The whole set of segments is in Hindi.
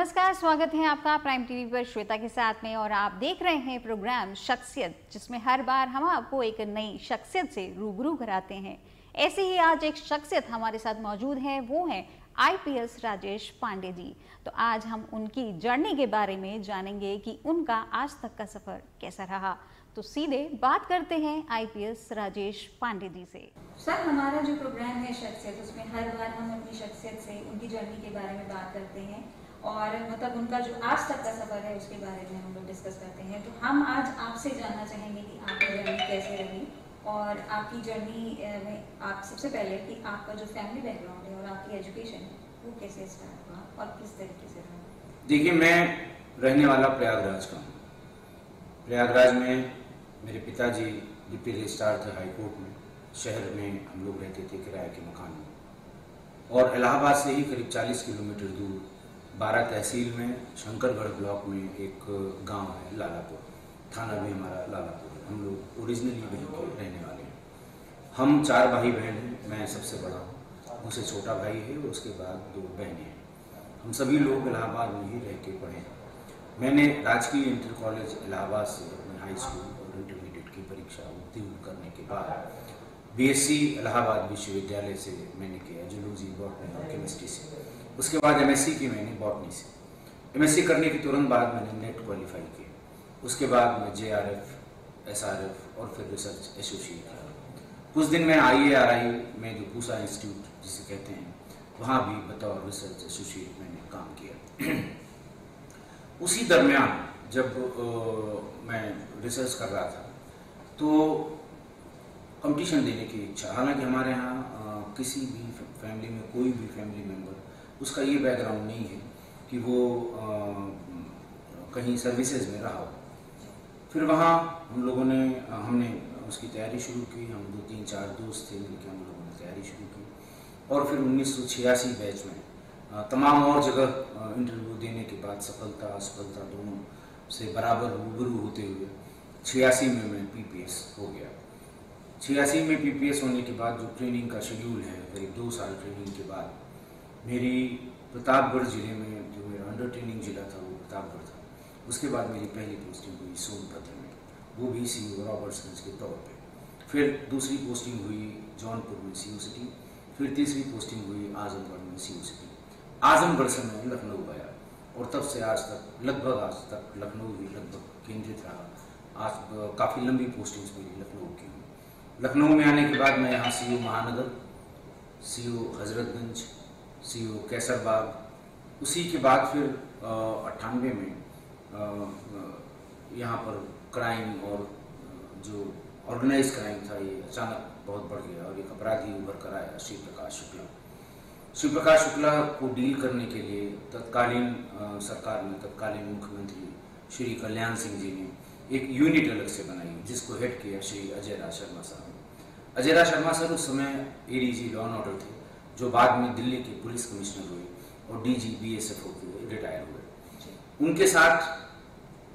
नमस्कार, स्वागत है आपका प्राइम टीवी पर श्वेता के साथ में और आप देख रहे हैं प्रोग्राम शख्सियत, जिसमें हर बार हम आपको एक नई शख्सियत से रूबरू कराते हैं। ऐसे ही आज एक शख्सियत हमारे साथ मौजूद है, वो है आईपीएस राजेश पांडे जी। तो आज हम उनकी जर्नी के बारे में जानेंगे कि उनका आज तक का सफ़र कैसा रहा। तो सीधे बात करते हैं आईपीएस राजेश पांडे जी से। सर, हमारा जो प्रोग्राम है शख्सियत, उसमें हर बार हम अपनी शख्सियत से उनकी जर्नी के बारे में बात करते हैं। और मतलब उनका जो आज तक का सफ़र है उसके बारे में हम लोग डिस्कस करते हैं। तो हम आज आपसे जानना चाहेंगे कि आपकी जर्नी कैसे रही और आपकी जर्नी में आप सबसे पहले कि आपका जो फैमिली बैकग्राउंड है और आपकी एजुकेशन है, वो कैसे स्टार्ट हुआ और किस तरीके से रहा? देखिए, मैं रहने वाला प्रयागराज का हूँ। प्रयागराज में मेरे पिताजी डिप्टी रजिस्ट्रार थे हाईकोर्ट में। शहर में हम लोग रहते थे किराए के मकान में। और इलाहाबाद से ही करीब 40 किलोमीटर दूर बारह तहसील में, शंकरगढ़ ब्लॉक में एक गाँव है, लालापुर। थाना भी हमारा लालापुर है। हम लोग ओरिजिनली वहीं के रहने वाले हैं। हम चार भाई बहन हैं, मैं सबसे बड़ा हूँ। मुझसे छोटा भाई है, उसके बाद दो बहनें हैं। हम सभी लोग इलाहाबाद में ही रह के पढ़े मैंने राजकीय इंटर कॉलेज इलाहाबाद से अपने हाई स्कूल और इंटरमीडिएट की परीक्षा उत्तीर्ण करने के बाद बीएससी इलाहाबाद विश्वविद्यालय से मैंने किया, जूलॉजी बॉटनी और केमिस्ट्री से। उसके बाद एमएससी की मैंने बॉटनी से एमएससी करने के तुरंत बाद मैंने नेट क्वालिफाई किया। उसके बाद मैं J R F S R F और फिर रिसर्च एसोसिएट किया। कुछ दिन मैं आई ए आर आई में जो पूसा इंस्टीट्यूट जिसे कहते हैं, वहाँ भी बतौर रिसर्च एसोसिएट मैंने काम किया। उसी दरमियान जब मैं रिसर्च कर रहा था तो कंपटीशन देने की इच्छा। हालाँकि हमारे यहाँ किसी भी फैमिली में, कोई भी फैमिली मेंबर उसका ये बैकग्राउंड नहीं है कि वो आ, कहीं सर्विसेज़ में रहा हो। फिर वहाँ हम लोगों ने हमने उसकी तैयारी शुरू की हम दो तीन चार दोस्त थे मिलकर हम लोगों ने तैयारी शुरू की। और फिर उन्नीस सौ छियासी बैच में तमाम और जगह इंटरव्यू देने के बाद सफलता असफलता दोनों से बराबर रूबरू होते हुए छियासी में मैं पीपीएस हो गया। छियासी में पीपीएस होने के बाद जो ट्रेनिंग का शेड्यूल है करीब दो साल ट्रेनिंग के बाद मेरी प्रतापगढ़ ज़िले में जो मेरा अंडर ट्रेनिंग ज़िला था, वो प्रतापगढ़ था। उसके बाद मेरी पहली पोस्टिंग हुई सोनभद्र में। वो भी सी ओ रॉबर्ट्सगंज के तौर पे। फिर दूसरी पोस्टिंग हुई जौनपुर में सी सिटी फिर तीसरी पोस्टिंग हुई आजमगढ़ में सी सिटी आजमगढ़ से मैं लखनऊ गया और तब से आज तक, लगभग आज तक लखनऊ ही लगभग केंद्रित रहा। आज काफ़ी लंबी पोस्टिंग्स मेरी लखनऊ की हुई। लखनऊ में आने के बाद मैं यहाँ सी महानगर सी हजरतगंज सी ओ कैसरबाग। उसी के बाद फिर अट्ठानवे में यहाँ पर क्राइम और जो ऑर्गेनाइज क्राइम था, ये अचानक बहुत बढ़ गया और एक अपराधी उभर कर आया शिव प्रकाश शुक्ला। शिव प्रकाश शुक्ला को डील करने के लिए तत्कालीन सरकार में तत्कालीन मुख्यमंत्री श्री कल्याण सिंह जी ने एक यूनिट अलग से बनाई, जिसको हेड किया श्री अजय राज शर्मा साहब अजय राज शर्मा सर उस समय एडीजी लॉ एंड ऑर्डर थे। जो बाद में दिल्ली के पुलिस कमिश्नर हुए और D G B S F हुए रिटायर हुए। उनके साथ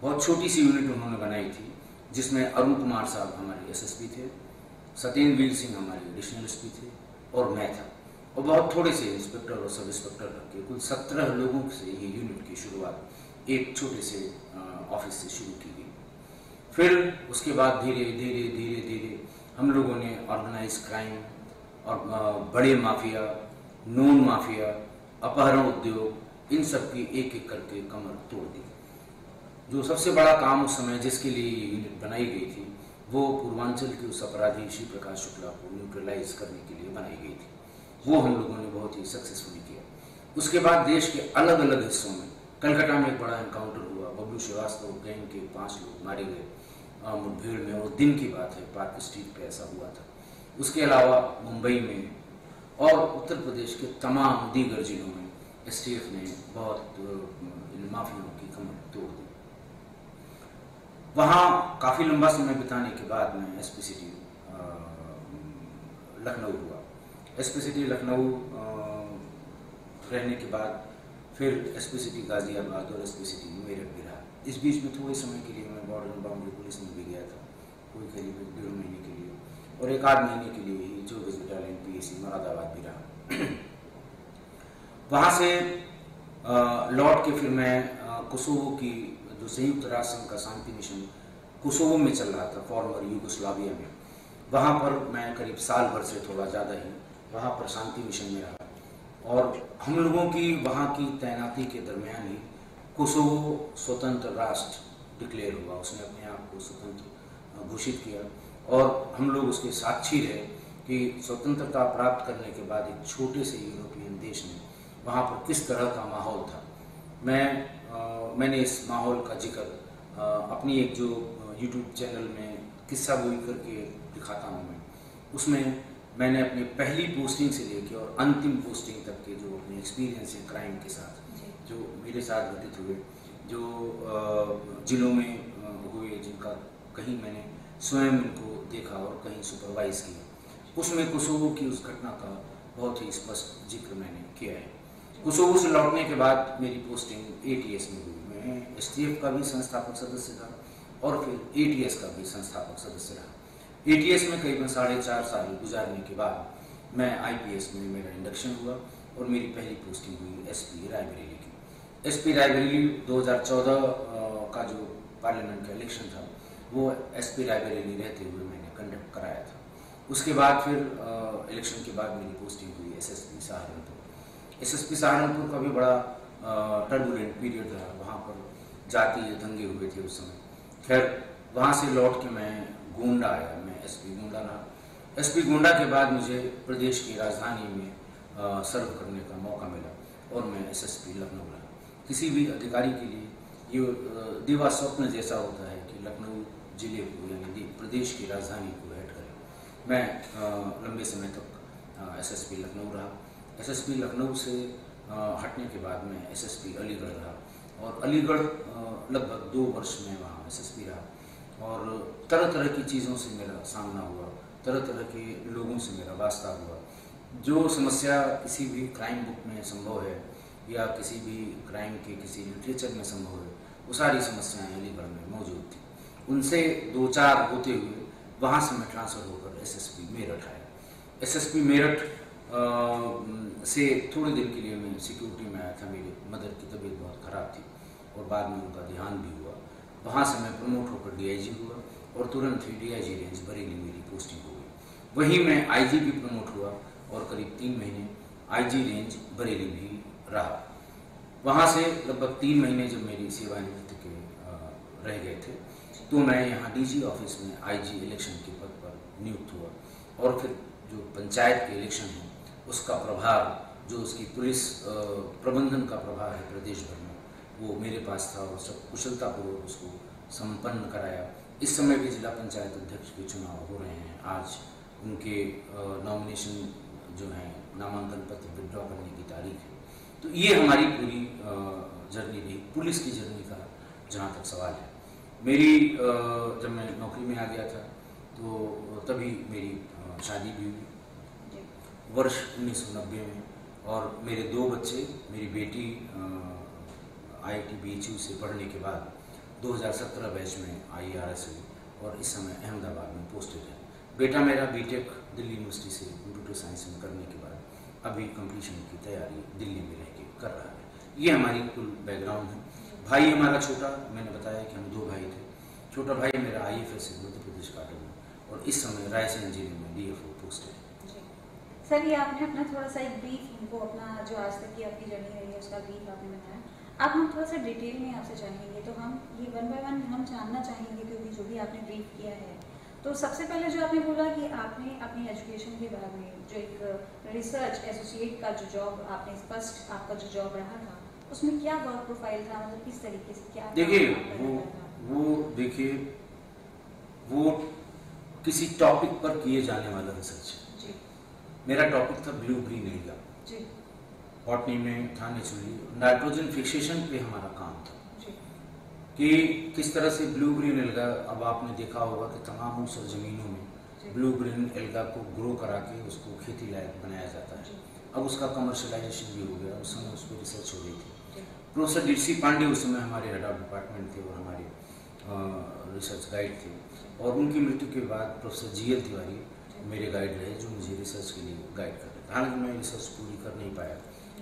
बहुत छोटी सी यूनिट उन्होंने बनाई थी जिसमें अरुण कुमार साहब हमारे एसएसपी थे सत्येंद्र वीर सिंह हमारे एडिशनल एसपी थे और मैं था। और बहुत थोड़े से इंस्पेक्टर और सब इंस्पेक्टर रख के कुल सत्रह लोगों से ये यूनिट की शुरुआत एक छोटे से ऑफ़िस से शुरू की गई। फिर उसके बाद धीरे धीरे धीरे धीरे हम लोगों ने ऑर्गेनाइज क्राइम और बड़े माफिया, नून माफिया, अपहरण उद्योग, इन सब की एक एक करके कमर तोड़ दी। जो सबसे बड़ा काम उस समय जिसके लिए ये यूनिट बनाई गई थी, वो पूर्वांचल के उस अपराधी श्री प्रकाश शुक्ला को न्यूट्रलाइज करने के लिए बनाई गई थी। वो हम लोगों ने बहुत ही सक्सेसफुली किया। उसके बाद देश के अलग अलग हिस्सों में, कलकत्ता में एक बड़ा एनकाउंटर हुआ। बबलू श्रीवास्तव गैंग के पाँच लोग मारे गए। मुठभेड़ में और दिन की बात है पार्क स्ट्रीट पे ऐसा हुआ था। उसके अलावा मुंबई में और उत्तर प्रदेश के तमाम दीगर जिलों में एस ने बहुत माफियों की कमर तोड़ दी। वहाँ काफ़ी लंबा समय बिताने के बाद में एस लखनऊ हुआ। एस लखनऊ रहने के बाद फिर एस गाजियाबाद और एस पी मेरठ भी रहा। इस बीच में थोड़े समय के लिए मैं बॉर्डर बाउंड्री पुलिस में भी गया था। कोई करीब डेढ़ महीने के लिए। और एक आध महीने के लिए ही जो विजिटर विश्वविद्यालय पी एस मुरादाबाद भी रहा। वहाँ से लौट के फिर मैं कुसोवो की जो संयुक्त राष्ट्र संघ का शांति मिशन कुसोवो में चल रहा था फॉर्मर यूगोस्लाविया में। वहाँ पर मैं करीब साल भर से थोड़ा ज़्यादा ही वहाँ पर शांति मिशन में रहा। और हम लोगों की वहाँ की तैनाती के दरमियान ही कुसोवो स्वतंत्र राष्ट्र डिक्लेयर हुआ, उसने अपने आप को स्वतंत्र घोषित किया। और हम लोग उसके साक्षी रहे कि स्वतंत्रता प्राप्त करने के बाद एक छोटे से यूरोपियन देश में वहाँ पर किस तरह का माहौल था। मैं आ, मैंने इस माहौल का ज़िक्र आ, अपनी एक जो यूट्यूब चैनल में किस्सा बोई करके दिखाता हूँ मैं। उसमें मैंने अपनी पहली पोस्टिंग से लेके और अंतिम पोस्टिंग तक के जो अपने एक्सपीरियंस है क्राइम के साथ जो। मेरे साथ घटित हुए जो जिलों में हुए जिनका कहीं मैंने स्वयं उनको देखा और कहीं सुपरवाइज किया। उसमें कुसोवो की उस घटना का बहुत ही स्पष्ट ज़िक्र मैंने किया है। कुसोवो से लौटने के बाद मेरी पोस्टिंग एटीएस में हुई। मैं एसटीएफ का भी संस्थापक सदस्य था और फिर एटीएस का भी संस्थापक सदस्य रहा। एटीएस में करीबन साढ़े चार साल गुजारने के बाद मैं आईपीएस में मेरा इंडक्शन हुआ और मेरी पहली पोस्टिंग हुई एस पी रायबरेली की। एस पी रायबरेली दो हज़ार चौदह का जो पार्लियामेंट का इलेक्शन था वो एस पी रायबरेली रहते हुए मैंने कंडक्ट कराया था। उसके बाद फिर इलेक्शन के बाद मेरी पोस्टिंग हुई S S P Saharanpur. S S P Saharanpur का भी बड़ा टर्बुलेंट पीरियड रहा। वहाँ पर जातीय दंगे हुए थे उस समय। खैर, वहाँ से लौट के मैं गोंडा आया। मैं एस पी गोंडा रहा। एस पी गोंडा के बाद मुझे प्रदेश की राजधानी में सर्व करने का मौका मिला और मैं एस एस पी लखनऊ रहा। किसी भी अधिकारी के लिए ये दिवा स्वप्न जैसा होता है। ज़िले को, यानी प्रदेश की राजधानी को हेड करें। मैं लंबे समय तक एस एस पी लखनऊ रहा। एस एस पी लखनऊ से हटने के बाद मैं एस एस पी अलीगढ़ रहा और अलीगढ़ लगभग दो वर्ष में वहाँ एस एस पी रहा और तरह तरह की चीज़ों से मेरा सामना हुआ तरह तरह के लोगों से मेरा वास्ता हुआ। जो समस्या किसी भी क्राइम बुक में संभव है या किसी भी क्राइम के किसी लिटरेचर में संभव है, वो सारी समस्याएँ अलीगढ़ में मौजूद थी। उनसे दो चार होते हुए वहाँ से मैं ट्रांसफ़र होकर एसएसपी मेरठ आया। एसएसपी मेरठ से थोड़े दिन के लिए मैं सिक्योरिटी में आया था। मेरी मदर की तबीयत बहुत ख़राब थी और बाद में उनका ध्यान भी हुआ। वहाँ से मैं प्रमोट होकर डीआईजी हुआ और तुरंत ही डीआईजी रेंज बरेली मेरी पोस्टिंग हो गई। वहीं मैं आईजी भी प्रमोट हुआ और करीब तीन महीने आईजी रेंज बरेली भी रहा। वहाँ से लगभग तीन महीने जब मेरी सेवानिवृत्त के रह गए थे तो मैं यहाँ डीजी ऑफ़िस में आईजी इलेक्शन के पद पर नियुक्त हुआ। और फिर जो पंचायत के इलेक्शन है, उसका प्रभार, जो उसकी पुलिस प्रबंधन का प्रभार है प्रदेश भर में, वो मेरे पास था और सब कुशलतापूर्वक उसको संपन्न कराया। इस समय भी जिला पंचायत अध्यक्ष के चुनाव हो रहे हैं। आज उनके नॉमिनेशन जो है, नामांकन पत्र विड्रॉ करने की तारीख है। तो ये हमारी पूरी जर्नी रही। पुलिस की जर्नी का जहाँ तक सवाल है। मेरी जब मैं नौकरी में आ गया था तो तभी मेरी शादी भी हुई। वर्ष 1990 में। और मेरे दो बच्चे मेरी बेटी आई टी से पढ़ने के बाद 2017 बैच में आई आर एस हुई और इस समय अहमदाबाद में पोस्टेड है। बेटा मेरा बीटेक दिल्ली यूनिवर्सिटी से कंप्यूटर साइंस में करने के बाद अभी कंप्लीशन की तैयारी दिल्ली में रह के कर रहा है। ये हमारी कुल बैकग्राउंड है। भाई हमारा छोटा, मैंने बताया कि हम दो भाई थे। छोटा भाई मेरा I F S Madhya Pradesh काटो में। और इस समय रायसेन ज़िले में D F O posted sir, ये आपने अपना थोड़ा सा एक ब्रीफ उनको अपना जो आज तक की आपकी जर्नी रही है, उसका ब्रीफ आपने बताया। अब हम थोड़ा सा डिटेल में आपसे चाहेंगे तो हम ये वन बाय वन हम जानना चाहेंगे, क्योंकि जो भी आपने ब्रीफ किया है तो सबसे पहले जो आपने बोला कि आपने अपनी एजुकेशन के बाद में जो एक रिसर्च एसोसिएट का जो जॉब आपने स्पष्ट आपका जो जॉब रहा था उसमें क्या वर्क प्रोफ़ाइल था? मतलब किस तरीके से क्या देखिए वो वो देखिए वो किसी टॉपिक पर किए जाने वाला रिसर्च मेरा टॉपिक था ब्लू ग्रीन एरिया बॉटनी में था नेचुरली नाइट्रोजन फिक्सेशन पे हमारा काम था। कि किस तरह से ब्लू ग्रीन एल्गा अब आपने देखा होगा कि तमाम ऊसर ज़मीनों में ब्लू ग्रीन एल्गा को ग्रो करा के उसको खेती लायक बनाया जाता है। अब उसका कमर्शलाइजेशन भी हो गया। उस समय उस पर रिसर्च हो गई थी। प्रोफेसर डी सी पांडे उस समय हमारे ऑफ़ डिपार्टमेंट थे और हमारे रिसर्च गाइड थे। और उनकी मृत्यु के बाद प्रोफेसर जी एल तिवारी मेरे गाइड रहे, जो मुझे रिसर्च के लिए गाइड कर रहे थे। हालाँकि मैं रिसर्च पूरी कर नहीं पाया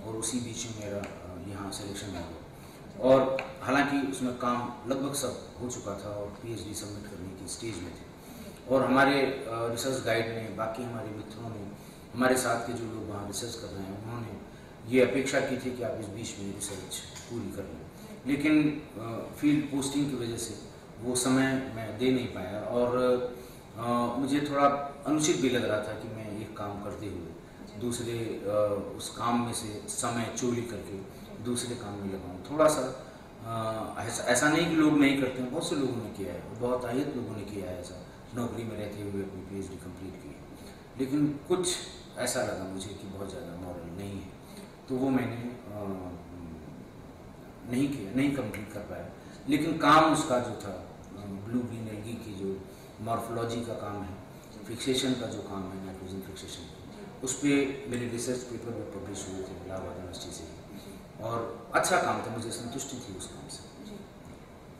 और उसी बीच में मेरा यहाँ सिलेक्शन हो गया। और हालाँकि उसमें काम लगभग सब हो चुका था और पीएचडी सबमिट करने की स्टेज में थे। और हमारे रिसर्च गाइड ने, बाकी हमारे मित्रों ने, हमारे साथ के जो लोग वहाँ रिसर्च कर रहे हैं ये अपेक्षा की थी कि आप इस बीच में रिसर्च पूरी कर लें। लेकिन फ़ील्ड पोस्टिंग की वजह से वो समय मैं दे नहीं पाया और आ, मुझे थोड़ा अनुचित भी लग रहा था कि मैं एक काम करते हुए दूसरे आ, उस काम में से समय चोरी करके दूसरे काम में लगाऊँ। थोड़ा सा ऐसा ऐसा नहीं कि लोग नहीं करते हैं बहुत से लोगों ने किया है बहुत आयत लोगों ने किया है ऐसा नौकरी में रहते हुए अपनी पीएचडी कंप्लीट की लेकिन कुछ ऐसा लगा मुझे कि बहुत ज़्यादा मॉरल नहीं है। तो वो मैंने नहीं किया नहीं कंप्लीट कर पाया। लेकिन काम उसका जो था ब्लू ग्रीन एलगी की जो मॉर्फोलॉजी का काम है फिक्सेशन का जो काम है नाइट्रोजन फिक्सेशन उस पर मेरे रिसर्च पेपर में पब्लिश हुए थे इलाहाबाद यूनिवर्सिटी से और अच्छा काम था मुझे संतुष्टि थी उस काम से।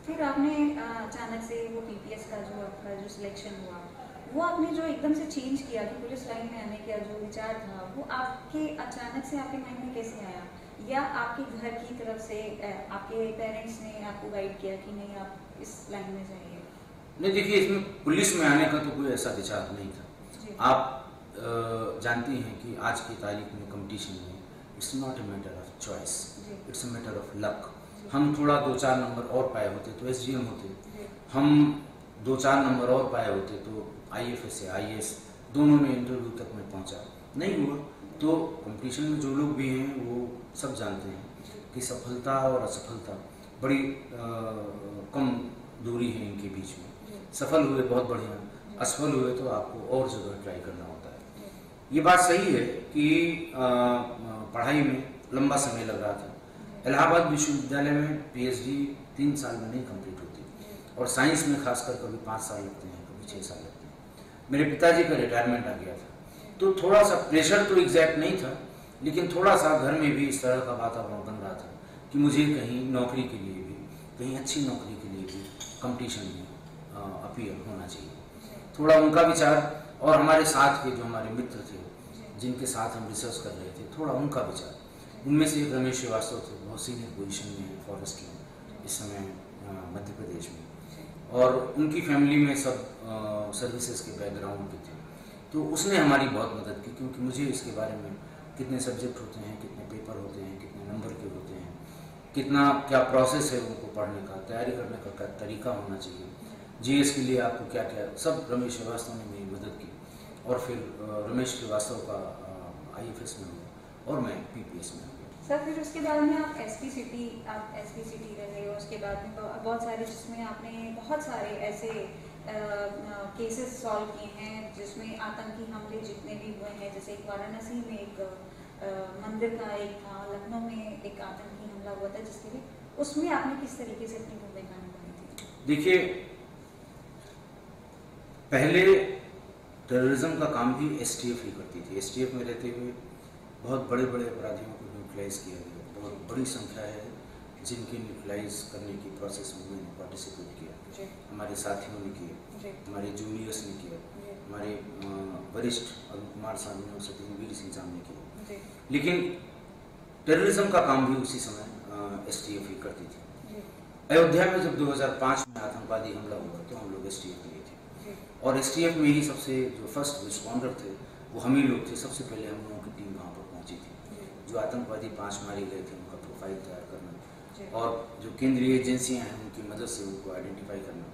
फिर आपने अचानक से वो पीपीएस का जो आपका जो सिलेक्शन हुआ वो आपने जो एकदम से चेंज किया कि पुलिस लाइन में आने का जो विचार था वो आपके अचानक से आपके माइंड में कैसे आया? या आपके घर की तरफ़ से आपके पेरेंट्स ने आपको गाइड किया कि नहीं आप इस लाइन में जाइए? नहीं देखिए इसमें पुलिस में आने का तो कोई ऐसा विचार नहीं था। आप जानती हैं कि आज की तारीख में कंपटीशन में it's not a matter of choice it's a matter of luck हम थोड़ा दो चार नंबर और पाए होते तो एस होते। हम दो चार नंबर और पाए होते तो आई एफ़ एस आई दोनों में इंटरव्यू तक मैं पहुँचा। नहीं हुआ। तो कंपटीशन में जो लोग भी हैं वो सब जानते हैं कि सफलता और असफलता बड़ी आ, कम दूरी है इनके बीच में। सफल हुए बहुत बढ़िया असफल हुए तो आपको और जगह ट्राई करना होता है। ये बात सही है कि आ, पढ़ाई में लंबा समय लग रहा था। इलाहाबाद विश्वविद्यालय में पीएचडी तीन साल में नहीं कंप्लीट होती। और साइंस में खासकर कभी पाँच साल लगते हैं कभी छः साल लगते हैं। मेरे पिताजी का रिटायरमेंट आ गया था। तो थोड़ा सा प्रेशर तो एग्जैक्ट नहीं था, लेकिन थोड़ा सा घर में भी इस तरह का वातावरण बन रहा था कि मुझे कहीं नौकरी के लिए भी, कहीं अच्छी नौकरी के लिए भी कंपटीशन में अपीयर होना चाहिए। थोड़ा उनका विचार और हमारे साथ के जो हमारे मित्र थे, जिनके साथ हम रिसर्च कर रहे थे, थोड़ा उनका विचार। उनमें से रमेश श्रीवास्तव थे, बहुत सीनियर पोजिशन में फॉरेस्ट में इस समय मध्य प्रदेश में। और उनकी फैमिली में सब सर्विसेज़ के बैकग्राउंड के थे। तो उसने हमारी बहुत मदद की, क्योंकि मुझे इसके बारे में कितने सब्जेक्ट होते हैं, कितने पेपर होते हैं, कितने नंबर के होते हैं, कितना, क्या प्रोसेस है उनको पढ़ने का, तैयारी करने का क्या तरीका होना चाहिए। जीएस के लिए आपको क्या क्या, सब रमेश श्रीवास्तव ने मेरी मदद की। और फिर रमेश श्रीवास्तव का आईएफएस में हुआ और मैं पीपीएस में सर, फिर उसके बाद में आप एस पी सिटी आप एस पी सिटी रहे उसके बाद में बहुत सारे जिसमें आपने बहुत सारे ऐसे केसेस सॉल्व किए हैं, जिसमें आतंकी हमले जितने भी हुए हैं, जैसे एक वाराणसी में एक मंदिर का एक था, लखनऊ में एक आतंकी हमला हुआ था, जिसके लिए उसमें आपने किस तरीके से अपनी भूमिका निभाई थी? देखिए, पहले टेररिज्म का काम भी एस ही करती थी। एसटीएफ में रहते हुए बहुत बड़े बड़े अपराधियों न्यूट्रलाइज किया गया। बहुत बड़ी संख्या है जिनके न्यूट्रलाइज करने की प्रोसेस में मैंने पार्टिसिपेट किया। हमारे साथियों ने किए हमारे जूनियर्स ने किया। हमारे वरिष्ठ अरुण कुमार साहब ने और सत्यवीर सिंह साहब ने किया। लेकिन टेररिज्म का काम भी उसी समय एस टी एफ़ ही करती थी। अयोध्या में जब 2005 में आतंकवादी हमला हुआ तो हम लोग एस टी एफ़ लिए थे। और एस टी एफ़ में ही सबसे जो फ़र्स्ट रिस्पॉन्डर थे वो हम ही लोग थे। सबसे पहले हम लोगों की टीम वहाँ पर पहुँची थी जो आतंकवादी पाँच मारे गए थे उनका प्रोफ़ाइल तैयार करना। और जो केंद्रीय एजेंसियाँ हैं उनकी मदद से उनको आइडेंटिफाई करना।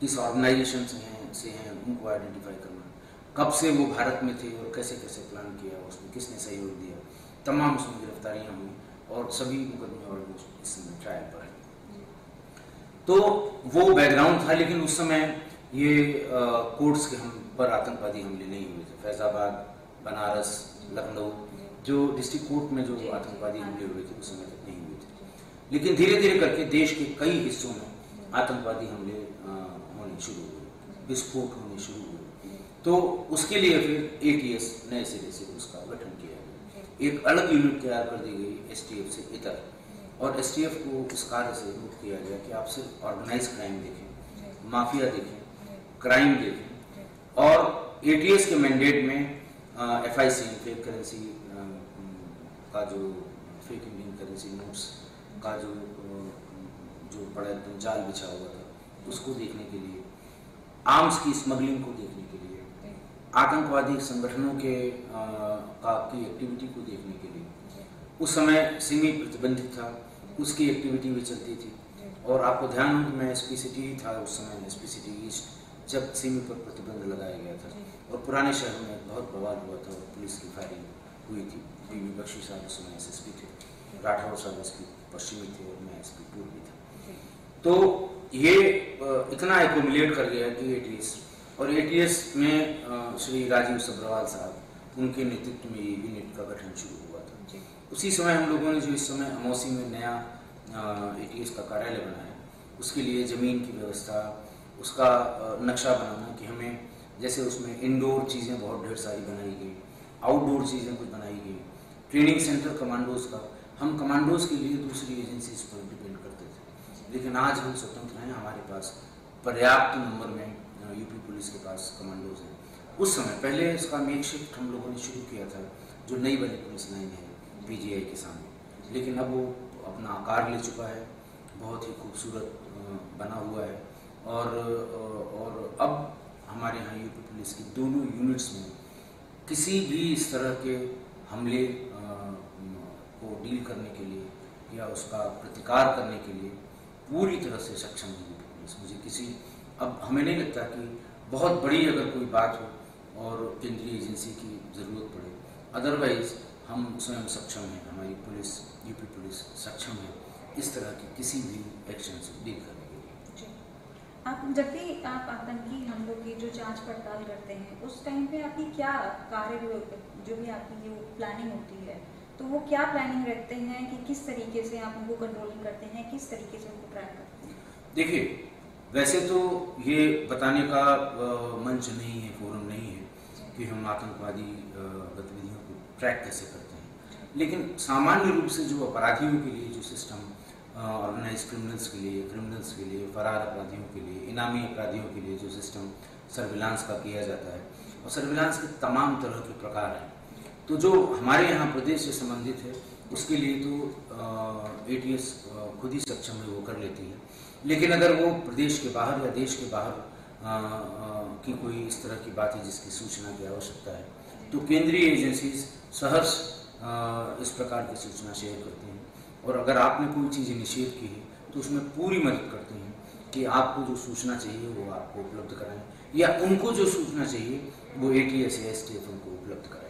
किस ऑर्गेनाइजेशन से हैं से हैं उनको आइडेंटिफाई करना। कब से वो भारत में थे और कैसे कैसे प्लान किया उसमें किसने सहयोग दिया। तमाम उसमें गिरफ्तारियाँ हुई और सभी मुकदमे ऑलमोस्ट इस समय ट्रायल पर है। तो वो बैकग्राउंड था लेकिन उस समय ये कोर्ट्स के हम पर आतंकवादी हमले नहीं हुए थे। फैज़ाबाद बनारस लखनऊ जो डिस्ट्रिक्ट कोर्ट में जो आतंकवादी हमले हुए थे, उस समय तक नहीं हुए थे। लेकिन धीरे धीरे करके देश के कई हिस्सों में आतंकवादी हमले होने शुरू हुए, विस्फोट होने शुरू हुए। तो उसके लिए फिर एटीएस नए सिरे से उसका गठन किया। गया एक अलग यूनिट तैयार कर दी गई एसटीएफ से इतर। और एसटीएफ को इस कार्य से मुक्त किया गया कि आप सिर्फ़ ऑर्गेनाइज क्राइम देखें माफिया देखें क्राइम देखें। और एटीएस के मैंडेट में एफ़ आई सी करेंसी का जो फेक इंडियन करेंसी नोट्स का जो जो बड़ा एकदम जाल बिछा हुआ था उसको देखने के लिए आर्म्स की स्मगलिंग को देखने के लिए आतंकवादी संगठनों के का की एक्टिविटी को देखने के लिए। उस समय सिमी प्रतिबंधित था उसकी एक्टिविटी भी चलती थी। और आपको ध्यान हो कि मैं एस पी सिटी था उस समय एस पी सिटी ईस्ट जब सिमी पर प्रतिबंध लगाया गया था। और पुराने शहर में बहुत बवाल हुआ था और पुलिस की फायरिंग हुई थी। बीबी बख्शी साहब उस समय एस थे राठौर साहब उसकी पश्चिमी थे और मैं एस पी पूर्वी था। तो ये इतना एकोमुलेट कर गया कि ए और ए टी एस में श्री राजीव सब्रवाल साहब उनके नेतृत्व में ये यूनिट का गठन शुरू हुआ था। उसी समय हम लोगों ने जो इस समय अमौसी में नया ए टी एस का कार्यालय बनाया उसके लिए ज़मीन की व्यवस्था उसका नक्शा बनाना कि हमें जैसे उसमें इंडोर चीज़ें बहुत ढेर सारी बनाई गई आउटडोर चीज़ें कुछ बनाई गई ट्रेनिंग सेंटर कमांडोज का। हम कमांडोज के लिए दूसरी एजेंसी पर डिपेंड करते थे। लेकिन आज हम स्वतंत्र हैं, हमारे पास पर्याप्त नंबर में यूपी पुलिस के पास कमांडोज हैं। उस समय, पहले इसका मेक शिफ्ट हम लोगों ने शुरू किया था, जो नई बनी पुलिस लाइन है, पीजीआई के सामने। लेकिन अब वो अपना आकार ले चुका है, बहुत ही खूबसूरत बना हुआ है। और और अब हमारे यहाँ यूपी पुलिस की दोनों यूनिट्स में किसी भी इस तरह के हमले को डील करने के लिए या उसका प्रतिकार करने के लिए पूरी तरह से सक्षम है पुलिस। मुझे किसी अब हमें नहीं लगता कि बहुत बड़ी अगर कोई बात हो और केंद्रीय एजेंसी की ज़रूरत पड़े अदरवाइज़ हम स्वयं सक्षम हैं, हमारी पुलिस यूपी पुलिस सक्षम है इस तरह की किसी भी एक्शन से डील करने के लिए। आप जब भी आप आतंकी हमलों की जो जाँच पड़ताल करते हैं, उस टाइम पे आपकी क्या कार्य जो भी आपकी जो प्लानिंग होती है तो वो क्या प्लानिंग रखते हैं कि किस तरीके से आप उनको कंट्रोलिंग करते हैं किस तरीके से उनको ट्रैक करते हैं? देखिए वैसे तो ये बताने का मंच नहीं है फोरम नहीं है कि हम आतंकवादी गतिविधियों को ट्रैक कैसे करते हैं। लेकिन सामान्य रूप से जो अपराधियों के लिए जो सिस्टम ऑर्गेनाइज क्रिमिनल्स के लिए क्रिमिनल्स के लिए फरार अपराधियों के लिए इनामी अपराधियों के लिए जो सिस्टम सर्विलांस का किया जाता है और सर्विलांस के तमाम तरह के प्रकार हैं। तो जो हमारे यहाँ प्रदेश से संबंधित है, उसके लिए तो ए टी एस खुद ही सक्षम है, वो कर लेती है। लेकिन अगर वो प्रदेश के बाहर या देश के बाहर की कोई इस तरह की बात है, जिसकी सूचना की आवश्यकता है तो केंद्रीय एजेंसीज सहर्ष इस प्रकार की सूचना शेयर करती हैं। और अगर आपने कोई चीज़ इनिशिएट की है तो उसमें पूरी मदद करती हैं कि आपको जो सूचना चाहिए, वो आपको उपलब्ध कराएँ। या उनको जो सूचना चाहिए, वो ए टी एस एस उनको उपलब्ध कराएँ।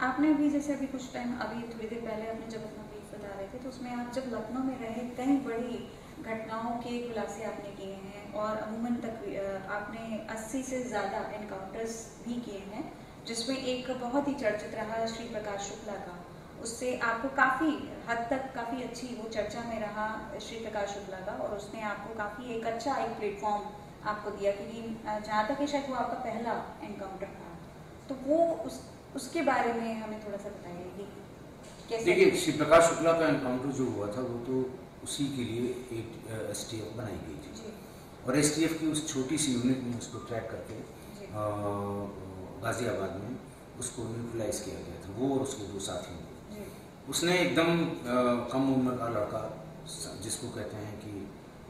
आपने भी जैसे अभी कुछ टाइम अभी थोड़ी देर पहले आपने जब अपना ब्रीफ बता रहे थे तो उसमें आप जब लखनऊ में रहे, कई बड़ी घटनाओं के खुलासे आपने किए हैं और अमूमन तक आपने 80 से ज़्यादा एनकाउंटर्स भी किए हैं, जिसमें एक बहुत ही चर्चित रहा श्री प्रकाश शुक्ला का। उससे आपको काफ़ी हद तक काफ़ी अच्छी वो चर्चा में रहा श्री प्रकाश शुक्ला का और उसने आपको काफ़ी एक अच्छा एक प्लेटफॉर्म आपको दिया क्योंकि जहाँ तक शायद वो आपका पहला एनकाउंटर था। तो वो उस उसके बारे में हमें थोड़ा सा बताइए देखिए श्री प्रकाश शुक्ला का एनकाउंटर जो हुआ था वो तो उसी के लिए एक एस टी एफ़ बनाई गई थी। और एस टी एफ़ की उस छोटी सी यूनिट ने उसको ट्रैक करके गाज़ियाबाद में उसको न्यूट्रलाइज किया गया था वो और उसके दो साथी उसने एकदम कम उम्र का लड़का जिसको कहते हैं कि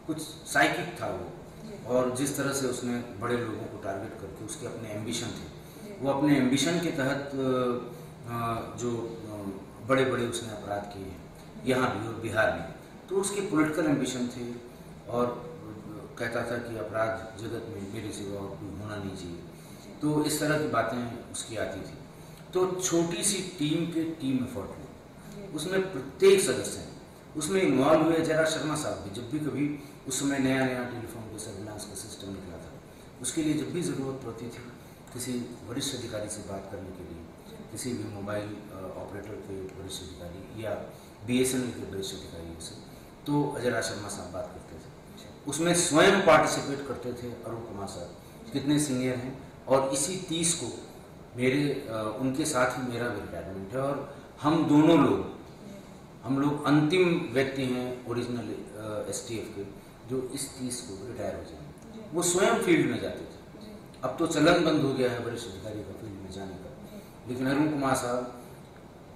कुछ साइकिक था वो। और जिस तरह से उसने बड़े लोगों को टारगेट करके उसके अपने एम्बिशन थे। वो अपने एम्बिशन के तहत जो बड़े बड़े उसने अपराध किए हैं, यहाँ भी और बिहार में। तो उसके पॉलिटिकल एम्बिशन थे और कहता था कि अपराध जगत में मेरे सिवा और कोई होना नहीं चाहिए। तो इस तरह की बातें उसकी आती थी। तो छोटी सी टीम के टीम एफर्ट में उसमें प्रत्येक सदस्य, उसमें इन्वॉल्व हुए जरा शर्मा साहब भी, जब भी कभी उस समय नया नया टेलीफोन के सर्विलांस का सिस्टम निकला था, उसके लिए जब भी ज़रूरत पड़ती थी किसी वरिष्ठ अधिकारी से बात करने के लिए, किसी भी मोबाइल ऑपरेटर के वरिष्ठ अधिकारी या बी एस एन एल के वरिष्ठ अधिकारियों से तो अजरा शर्मा साहब बात करते थे। उसमें स्वयं पार्टिसिपेट करते थे अरुण कुमार साहब कितने सीनियर हैं और इसी तीस को मेरे उनके साथ ही मेरा भी रिटायरमेंट है और हम दोनों लोग, हम लोग अंतिम व्यक्ति हैं ओरिजिनल एस के, जो इस तीस को रिटायर हो जाए वो स्वयं फ़ील्ड में जाते अब तो चलन बंद हो गया है वरिष्ठ अधिकारी का फ़ील्ड में जाने का। लेकिन अरुण कुमार साहब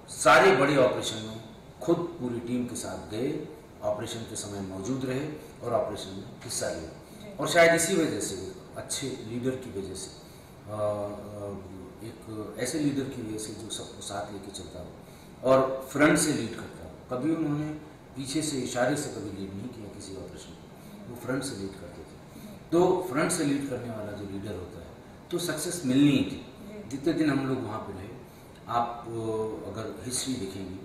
सारे बड़े ऑपरेशन में खुद पूरी टीम के साथ गए ऑपरेशन के समय मौजूद रहे और ऑपरेशन में हिस्सा लिया। और शायद इसी वजह से, अच्छे लीडर की वजह से एक ऐसे लीडर की वजह से जो सबको साथ लेके चलता हो और फ्रंट से लीड करता हो। कभी उन्होंने पीछे से इशारे से कभी लीड नहीं किया किसी ऑपरेशन को। वो फ्रंट से लीड तो फ्रंट से लीड करने वाला जो लीडर होता है तो सक्सेस मिलनी ही थी। जितने दिन हम लोग वहाँ पे रहे, आप अगर हिस्ट्री देखेंगे,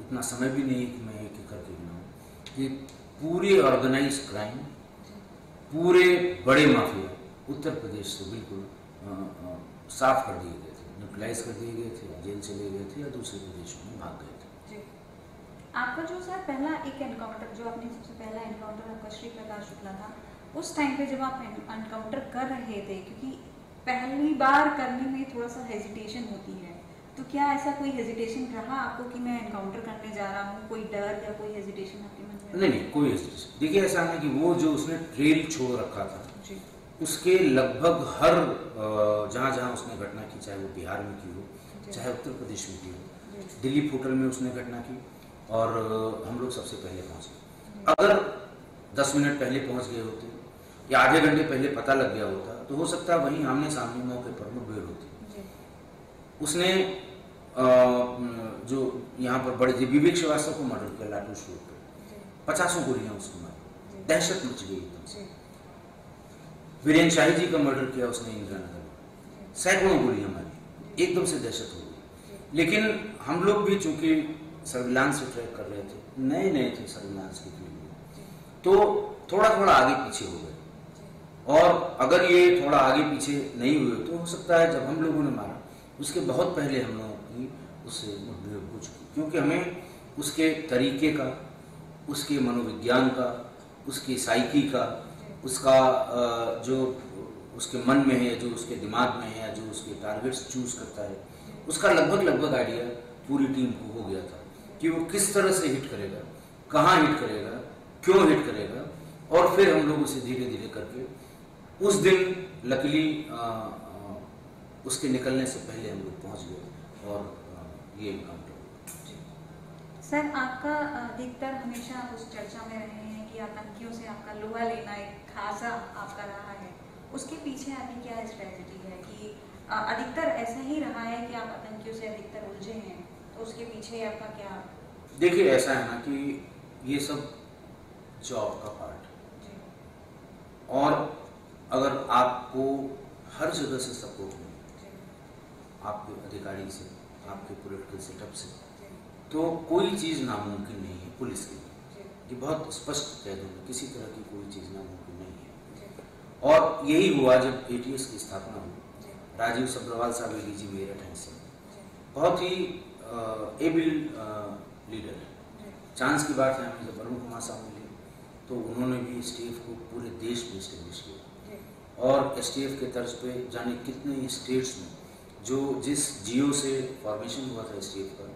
उतना समय भी नहीं कि मैं एक करके गिनाऊँ कि पूरे ऑर्गेनाइज क्राइम पूरे बड़े माफिया उत्तर प्रदेश से बिल्कुल साफ़ कर दिए गए थे। न्यूट्रलाइज कर दिए गए थे, जेल चले गए थे या दूसरे प्रदेशों में भाग गए थे। आपका जो सर, पहला एक एनकाउंटर जो आपने सबसे पहला एनकाउंटर आपका श्री प्रकाश शुक्ला था उस टाइम पे जब आप एनकाउंटर कर रहे थे क्योंकि पहली बार करने में थोड़ा सा हेजिटेशन होती है तो क्या ऐसा कोई हेजिटेशन रहा आपको कि मैं एनकाउंटर करने जा रहा हूँ? कोई डर या कोई हेजिटेशन आपके मन में? नहीं नहीं कोई हेजिटेशन देखिए ऐसा है कि वो जो उसने ट्रेल छोड़ रखा था जी। उसके लगभग हर जहाँ जहाँ उसने घटना की चाहे वो बिहार में की हो चाहे उत्तर प्रदेश में की हो दिल्ली होटल में उसने घटना की और हम लोग सबसे पहले पहुँचे। अगर दस मिनट पहले पहुँच गए होते या आधे घंटे पहले पता लग गया होता तो हो सकता है वहीं आमने सामने मौके पर मुठभेड़ होती। उसने आ, जो यहाँ पर बड़े थे विवेक श्रीवास्तव को मर्डर किया लाटू रोड पर पचासों गोलियाँ उसको मारी। दहशत मच गई एकदम वीरेन शाही जी का मर्डर किया उसने इंदिरा नगर में। सैकड़ों गोलियाँ मारी। एकदम से दहशत हो गई। लेकिन हम लोग भी चूँकि सर्विलांस से ट्रैक कर रहे थे नए नए थे सर्विलांस के फ़ील्ड में तो थोड़ा थोड़ा आगे पीछे हो गए। और अगर ये थोड़ा आगे पीछे नहीं हुए तो हो सकता है जब हम लोगों ने मारा। उसके बहुत पहले हम लोग की उससे मुठभेड़ हो चुकी क्योंकि हमें उसके तरीके का, उसके मनोविज्ञान का, उसकी साइकी का, उसका जो उसके मन में है, जो उसके दिमाग में है या जो उसके टारगेट्स चूज़ करता है, उसका लगभग लगभग आइडिया पूरी टीम को हो गया था कि वो किस तरह से हिट करेगा, कहाँ हिट करेगा, क्यों हिट करेगा, और फिर हम लोग उसे धीरे धीरे करके उस दिन लकली उसके निकलने से पहले हम लोग पहुँच गए और ये इनकाउंटर सर आपका अधिकतर हमेशा उस चर्चा में रहे हैं कि आतंकियों से आपका लोहा लेना एक खासा आपका रहा है। उसके पीछे आपकी क्या स्ट्रेटजी है कि अधिकतर ऐसा ही रहा है कि आप आतंकियों से अधिकतर उलझे हैं? तो उसके पीछे आपका क्या? देखिए ऐसा है ना कि ये सब जॉब का पार्ट और अगर आपको हर जगह से सपोर्ट मिले, आपके अधिकारी से, आपके पोलिटिकल सेटअप से तो कोई चीज़ नामुमकिन नहीं है पुलिस के लिए। ये बहुत स्पष्ट कह दूँ किसी तरह की कोई चीज़ नामुमकिन नहीं है। और यही हुआ जब एटीएस की स्थापना हुई। राजीव सब्रवाल साहब ए जी मेरठ हैं से। बहुत ही एबिल लीडर है। चांस की बात है, हमें जब अरुण कुमार साहब मिले तो उन्होंने भी एस को पूरे देश में स्टेब्लिश किया। और एस के तर्ज पे जाने कितने स्टेट्स में जो जिस जियो से फॉर्मेशन हुआ था स्टेट का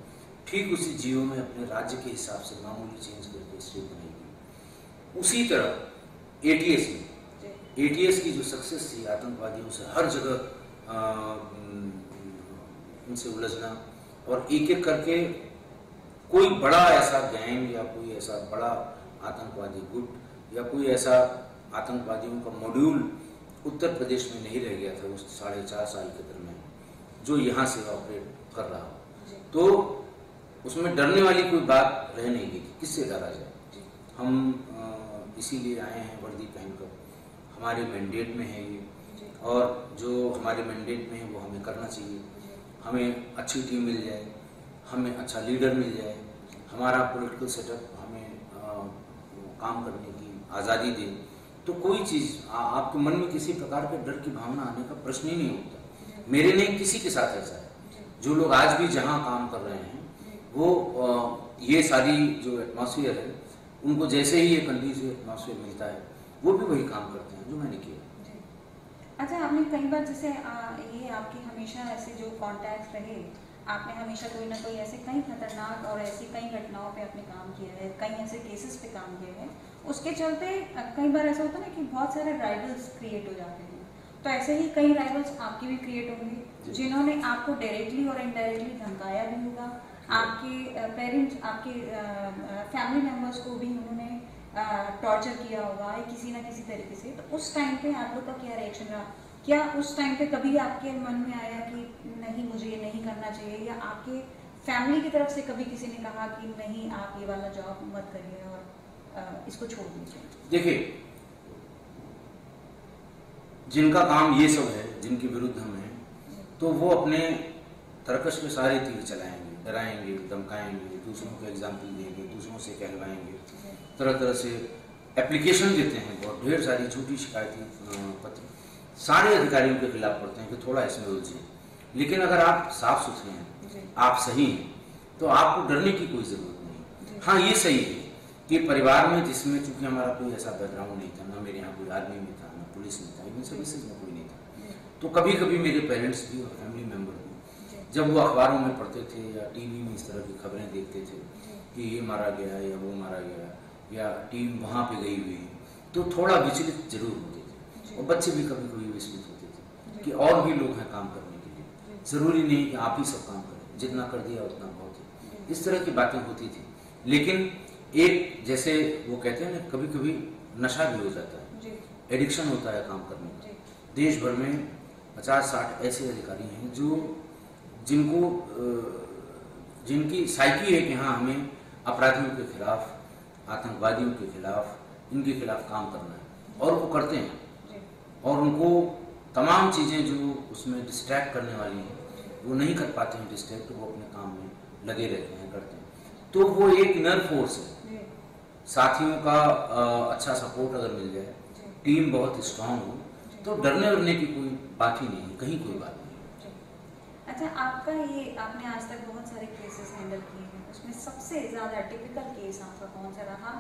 ठीक उसी जियो में अपने राज्य के हिसाब से मामूली चेंज करके स्टेट बनाई गई उसी तरह एटीएस में एटीएस की जो सक्सेस थी आतंकवादियों से हर जगह उनसे उलझना और एक एक करके कोई बड़ा ऐसा गैंग या कोई ऐसा बड़ा आतंकवादी गुट या कोई ऐसा आतंकवादियों का मॉड्यूल उत्तर प्रदेश में नहीं रह गया था उस साढ़े चार साल के दरमियान जो यहाँ से ऑपरेट कर रहा हो। तो उसमें डरने वाली कोई बात रह नहीं गई किससे डरा जाए? हम इसीलिए आए हैं वर्दी पहनकर। हमारे मैंडेट में है ये। और जो हमारे मैंडेट में है वो हमें करना चाहिए। हमें अच्छी टीम मिल जाए हमें अच्छा लीडर मिल जाए हमारा पॉलिटिकल सेटअप हमें आ, काम करने की आज़ादी दे। तो कोई चीज़ आपके मन में किसी प्रकार के डर की भावना आने का प्रश्न ही नहीं होता। मेरे नहीं किसी के साथ ऐसा है। जो लोग आज भी जहाँ काम कर रहे हैं, वो ये सारी जो एटमॉस्फेयर है, उनको जैसे ही ये कंडीज एटमॉस्फेयर मिलता है, वो भी वही काम करते हैं जो मैंने किया। अच्छा आपने कई बार जैसे ये आपके हमेशा ऐसे जो कॉन्टैक्ट रहे, आपने हमेशा कोई ना कोई ऐसे कई खतरनाक और ऐसी कई घटनाओं पे आपने काम किया है, कई ऐसे केसेस पे काम किया है उसके चलते कई बार ऐसा होता है ना कि बहुत सारे राइवल्स क्रिएट हो जाते हैं। तो ऐसे ही कई राइवल्स आपके भी क्रिएट होंगे जिन्होंने आपको डायरेक्टली और इनडायरेक्टली धमकाया भी होगा। आपके पेरेंट्स आपके फैमिली मेंबर्स को भी उन्होंने टॉर्चर किया होगा या किसी ना किसी तरीके से। तो उस टाइम पे आप लोग का क्या रिएक्शन रहा? क्या उस टाइम पे कभी आपके मन में आया कि नहीं मुझे ये नहीं करना चाहिए? या आपके फैमिली की तरफ़ से कभी किसी ने कहा कि नहीं आप ये वाला जॉब मत करिए इसको छोड़ दीजिए। देखिए जिनका काम ये सब है जिनके विरुद्ध हम हैं तो वो अपने तरकश में सारे तीर चलाएँगे डराएँगे धमकाएँगे दूसरों को एग्ज़ाम्पल देंगे दूसरों से कहलवाएँगे। तरह तरह से एप्लीकेशन देते हैं बहुत ढेर सारी छोटी शिकायती पत्र। सारे अधिकारियों के खिलाफ पढ़ते हैं कि थोड़ा इसमें उलझे। लेकिन अगर आप साफ़ सुथरे हैं आप सही हैं तो आपको डरने की कोई ज़रूरत नहीं। हाँ ये सही है। कि परिवार में जिसमें चूँकि हमारा कोई ऐसा बैकग्राउंड नहीं था, ना मेरे यहाँ कोई आर्मी में था, ना पुलिस में था, इन सर्विसेज़ में कोई नहीं था। तो कभी कभी मेरे पेरेंट्स भी और फैमिली मेंबर भी जब वो अखबारों में पढ़ते थे या टीवी में इस तरह की खबरें देखते थे कि ये मारा गया या वो मारा गया या टीम वहाँ पे गई हुई तो थोड़ा विचलित ज़रूर होते थे और बच्चे भी कभी कभी विचलित होते थे कि और भी लोग हैं काम करने के लिए। ज़रूरी नहीं कि आप ही सब काम करें, जितना कर दिया उतना बहुत इस तरह की बातें होती थी। लेकिन एक जैसे वो कहते हैं ना कभी कभी नशा भी हो जाता है। एडिक्शन होता है काम करने का। देश भर में पचास साठ ऐसे अधिकारी हैं जो जिनको जिनकी साइकी है कि हाँ हमें अपराधियों के खिलाफ आतंकवादियों के खिलाफ इनके खिलाफ काम करना है। और वो करते हैं। और उनको तमाम चीज़ें जो उसमें डिस्ट्रैक्ट करने वाली हैं वो नहीं कर पाते हैं डिस्ट्रैक्ट वो अपने काम में लगे रहते हैं करते हैं। तो वो एक नर फोर्स है। साथियों का अच्छा सपोर्ट अगर मिल जाए टीम बहुत स्ट्रांग हो तो डरने वरने की कोई बात ही नहीं कहीं कोई बात नहीं अच्छा आपका ये आपने आज तक बहुत सारे केसेस हैंडल किए हैं उसमें सबसे ज़्यादा टिपिकल केस आपका कौन सा रहा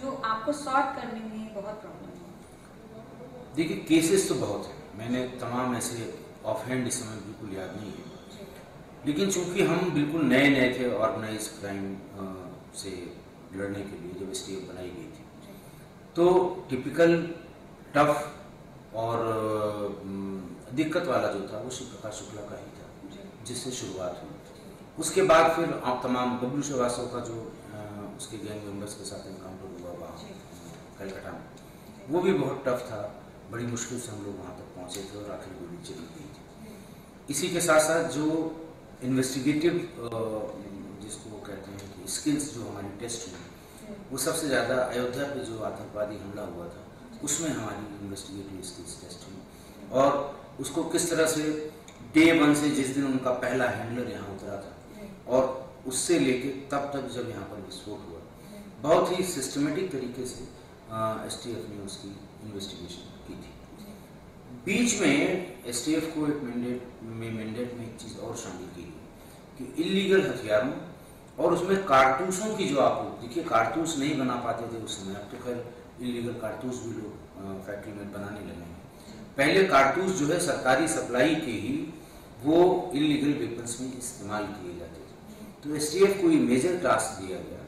जो आपको सॉर्ट करने में बहुत प्रॉब्लम हो देखिए केसेस तो बहुत हैं मैंने तमाम ऐसे ऑफ़ हैंड इस समय बिल्कुल याद नहीं है। लेकिन चूँकि हम बिल्कुल नए नए थे ऑर्गेनाइज क्राइम से लड़ने के लिए जब स्टेप बनाई गई थी। तो टिपिकल टफ और दिक्कत वाला जो था वो शिव प्रकाश शुक्ला का ही था जिससे शुरुआत हुई। उसके बाद फिर आप तमाम बबलू श्रीवास्तव का जो उसके गैंग मेंबर्स के साथ इनकाउंटर हुआ वहाँ कलकत्ता में। वो भी बहुत टफ था। बड़ी मुश्किल से हम लोग वहाँ तक पहुँचे थे और आखिर गोली चली गई थी। इसी के साथ साथ जो इन्वेस्टिगेटिव जिसको वो कहते हैं कि स्किल्स जो हमारी टेस्ट हुई वो सबसे ज़्यादा अयोध्या पे जो आतंकवादी हमला हुआ था उसमें हमारी इन्वेस्टिगेटिव स्किल्स टेस्ट हुई। और उसको किस तरह से डे वन से जिस दिन उनका पहला हैंडलर यहाँ उतरा था और उससे लेके तब तक जब यहाँ पर विस्फोट हुआ बहुत ही सिस्टमेटिक तरीके से एस ने उसकी इन्वेस्टिगेशन की थी। बीच में एस को एक मैंडेट में मैंडेट में एक चीज़ और शामिल की गई कि इलीगल हथियारों और उसमें कारतूसों की जो आप देखिए, कारतूस नहीं बना पाते थे उस समय। अब तो खैर इलीगल कारतूस भी लोग फैक्ट्री में बनाने लगे हैं। पहले कारतूस जो है सरकारी सप्लाई के ही वो इलीगल वेपन्स में इस्तेमाल किए जाते थे। तो एस को ये मेजर टास्क दिया गया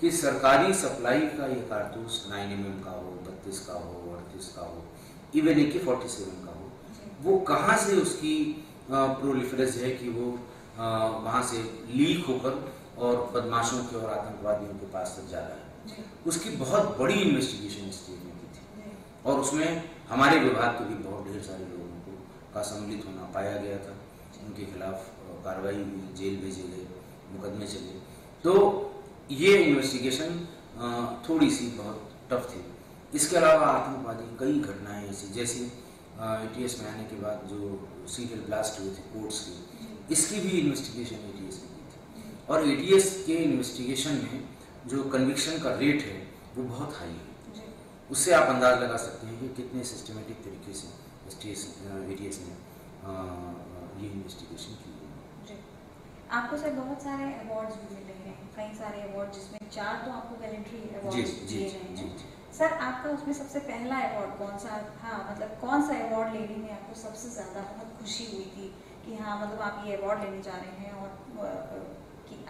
कि सरकारी सप्लाई का ये कारतूस नाइन एम का हो, बत्तीस का हो, अड़तीस का हो इवन ए के फोर्टी सेवन का हो, वो कहाँ से उसकी प्रोलिफरेंस है कि वो वहाँ से लीक होकर और बदमाशों के और आतंकवादियों के पास तक जा रहा है। उसकी बहुत बड़ी इन्वेस्टिगेशन स्टेज में की थी। और उसमें हमारे विभाग के भी बहुत ढेर सारे लोगों को का सम्मिलित होना पाया गया था। उनके खिलाफ कार्रवाई हुई, जेल भेजे गए, मुकदमे चले। तो ये इन्वेस्टिगेशन थोड़ी सी बहुत टफ थी। इसके अलावा आतंकवादी कई घटनाएँ ऐसी, जैसे ए में आने के बाद जो सीरियल ब्लास्ट हुए थे कोर्ट्स के, इसकी भी इन्वेस्टिगेशन और ए के इन्वेस्टिगेशन में जो कन्विक्शन का रेट है वो बहुत हाई है। उससे आप अंदाज लगा सकते हैं कि कितने सिस्टमेटिक तरीके से एस ने ये इन्वेस्टिगेशन की है। आपको सर बहुत सारे अवार्ड्स भी मिले हैं कई सारे अवार्ड जिसमें चार तो आपको वैलेंट्री अवार्ड दिए गए हैं। सर आपका उसमें सबसे पहला अवार्ड कौन सा था मतलब कौन सा अवार्ड लेने में आपको सबसे ज़्यादा बहुत खुशी हुई थी कि हाँ मतलब आप ये अवार्ड लेने जा रहे हैं और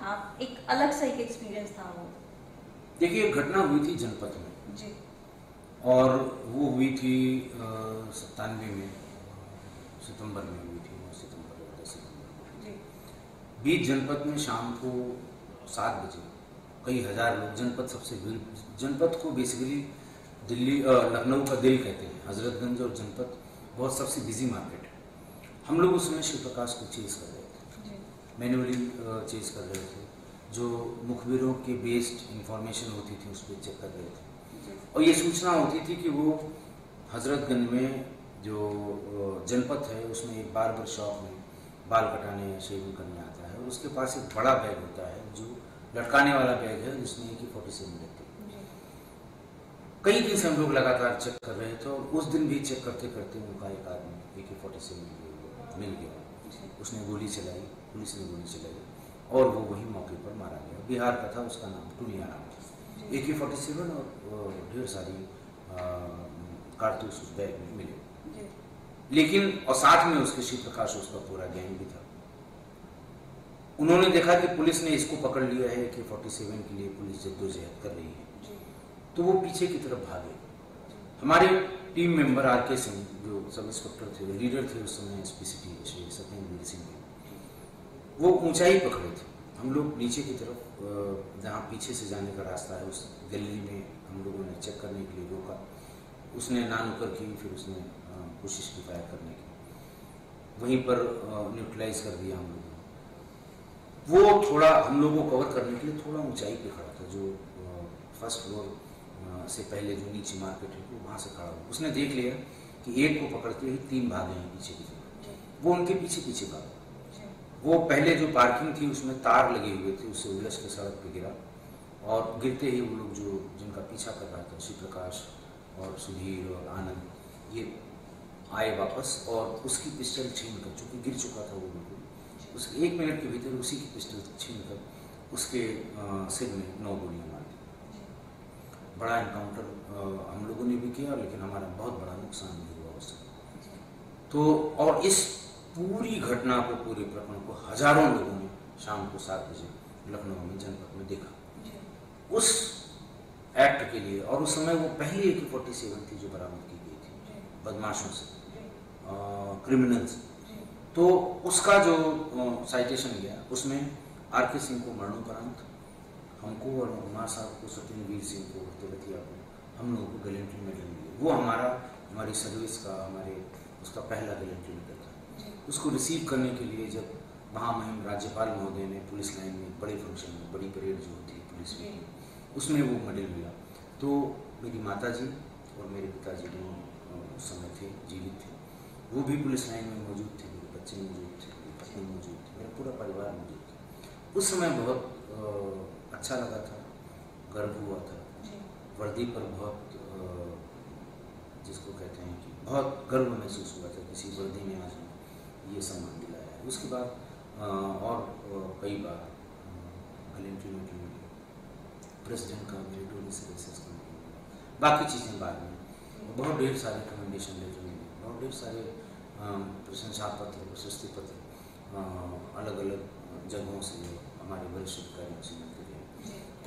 आप एक अलग सा एक एक्सपीरियंस था वो। देखिए एक घटना हुई थी जनपद में। जी। और वो हुई थी सत्तानवे में सितंबर में हुई थी सितंबर सितंबर बीच जनपद में शाम को सात बजे कई हज़ार लोग जनपद सबसे जनपद को बेसिकली दिल्ली लखनऊ का दिल कहते हैं हजरतगंज और जनपद बहुत सबसे बिज़ी मार्केट है। हम लोग उसमें शिव प्रकाश को चेज कर रहे मैनुअली चेज कर रहे थे। जो मुखबिरों के बेस्ड इंफॉर्मेशन होती थी उस पर चेक कर रहे थे। और ये सूचना होती थी कि वो हजरतगंज में जो जनपद है उसमें एक बार्बर शॉप में बाल कटाने या शेविंग करने आता है। और उसके पास एक बड़ा बैग होता है जो लटकाने वाला बैग है जिसमें एक फोर्टी सेवन रहती है। कई दिन से हम लोग लगातार चेक कर रहे थे और उस दिन भी चेक करते करते उनका एक आदमी ए के फोर्टी सेवन मिल गया। उसने गोली चलाई। पुलिस ने गोली चलाई और वो वही मौके पर मारा गया। बिहार का था उसका नाम टूनिया नाम था। ए के फोर्टी सेवन और ढेर सारी कारतूस उस बैग में मिले। लेकिन और साथ में उसके शिव प्रकाश उसका पूरा गैंग भी था। उन्होंने देखा कि पुलिस ने इसको पकड़ लिया है कि 47 के लिए पुलिस जद्दोजहद कर रही है। तो वो पीछे की तरफ़ भागे। हमारे टीम मेंबर आर के सिंह जो सब इंस्पेक्टर थे लीडर थे उस समय S P C T Satyendra Singh वो ऊंचाई पकड़े थे। हम लोग नीचे की तरफ़ जहाँ पीछे से जाने का रास्ता है, उस गली में हम लोगों ने चेक करने के लिए रोका। उसने ना नुकर की, फिर उसने कोशिश की फायर करने की। वहीं पर न्यूट्रलाइज कर दिया हम लोग वो थोड़ा हम लोगों को कवर करने के लिए थोड़ा ऊंचाई पे खड़ा था, जो फ़र्स्ट फ्लोर से पहले जो नीचे मार्केट है, वो वहाँ से खड़ा हुआ। उसने देख लिया कि एक को पकड़ते ही तीन भागे हैं पीछे की तरफ़। वो उनके पीछे पीछे भागा। वो पहले जो पार्किंग थी, उसमें तार लगे हुए थे, उससे उलझ के सड़क पे गिरा और गिरते ही वो लोग जो, जिनका पीछा कर रहा था शिव प्रकाश और सुधीर और आनंद, ये आए वापस और उसकी पिस्टल छीन कर, चूँकि गिर चुका था वो बिल्कुल उस एक मिनट के भीतर उसी की पिस्टल छीन कर उसके सिर में नौ गोलियाँ मार दी। बड़ा इनकाउंटर हम लोगों ने भी किया, लेकिन हमारा बहुत बड़ा नुकसान भी हुआ उस तो और इस पूरी घटना को पूरे प्रकरण को हज़ारों लोगों ने शाम को सात बजे लखनऊ में जनपद में देखा। उस एक्ट के लिए और उस समय वो पहली एक फोर्टी सेवन थी जो बरामद की गई थी। बदमाशों से। क्रिमिनल्स तो उसका जो साइटेशन गया उसमें आर के सिंह को मरणोपरांत हमको और कुमार साहब को सत्यनवीर सिंह को तिलतिया को हम लोगों को गैलेंट्री मेडल मिले। वो हमारा हमारी सर्विस का हमारे उसका पहला गैलेंट्री मेडल उसको रिसीव करने के लिए जब महामहिम राज्यपाल महोदय ने पुलिस लाइन में बड़े फ़ंक्शन में बड़ी परेड जो होती है पुलिस में उसमें वो मेडल मिला। तो मेरी माता जी और मेरे पिताजी दोनों उस समय थे जीवित थे। वो भी पुलिस लाइन में मौजूद थे मेरे बच्चे मौजूद थे मेरी पत्नी मौजूद थी मेरा पूरा परिवार मौजूद था। उस समय बहुत अच्छा लगा था गर्व हुआ था। वर्दी पर बहुत जिसको कहते हैं कि बहुत गर्व महसूस हुआ था किसी वर्दी में आज ये सम्मान दिलाया है। उसके बाद और कई बार गलेंट्री में प्रेसिडेंट का मिलिट्री सर्विसेज़ का बाकी चीज़ें बाद में। बहुत ढेर सारे रिकमेंडेशन लेटर मिले बहुत ढेर सारे प्रशंसा पत्र प्रशस्ति पत्र अलग अलग जगहों से हमारे वरिष्ठ अधिकारियों से मिलते थे।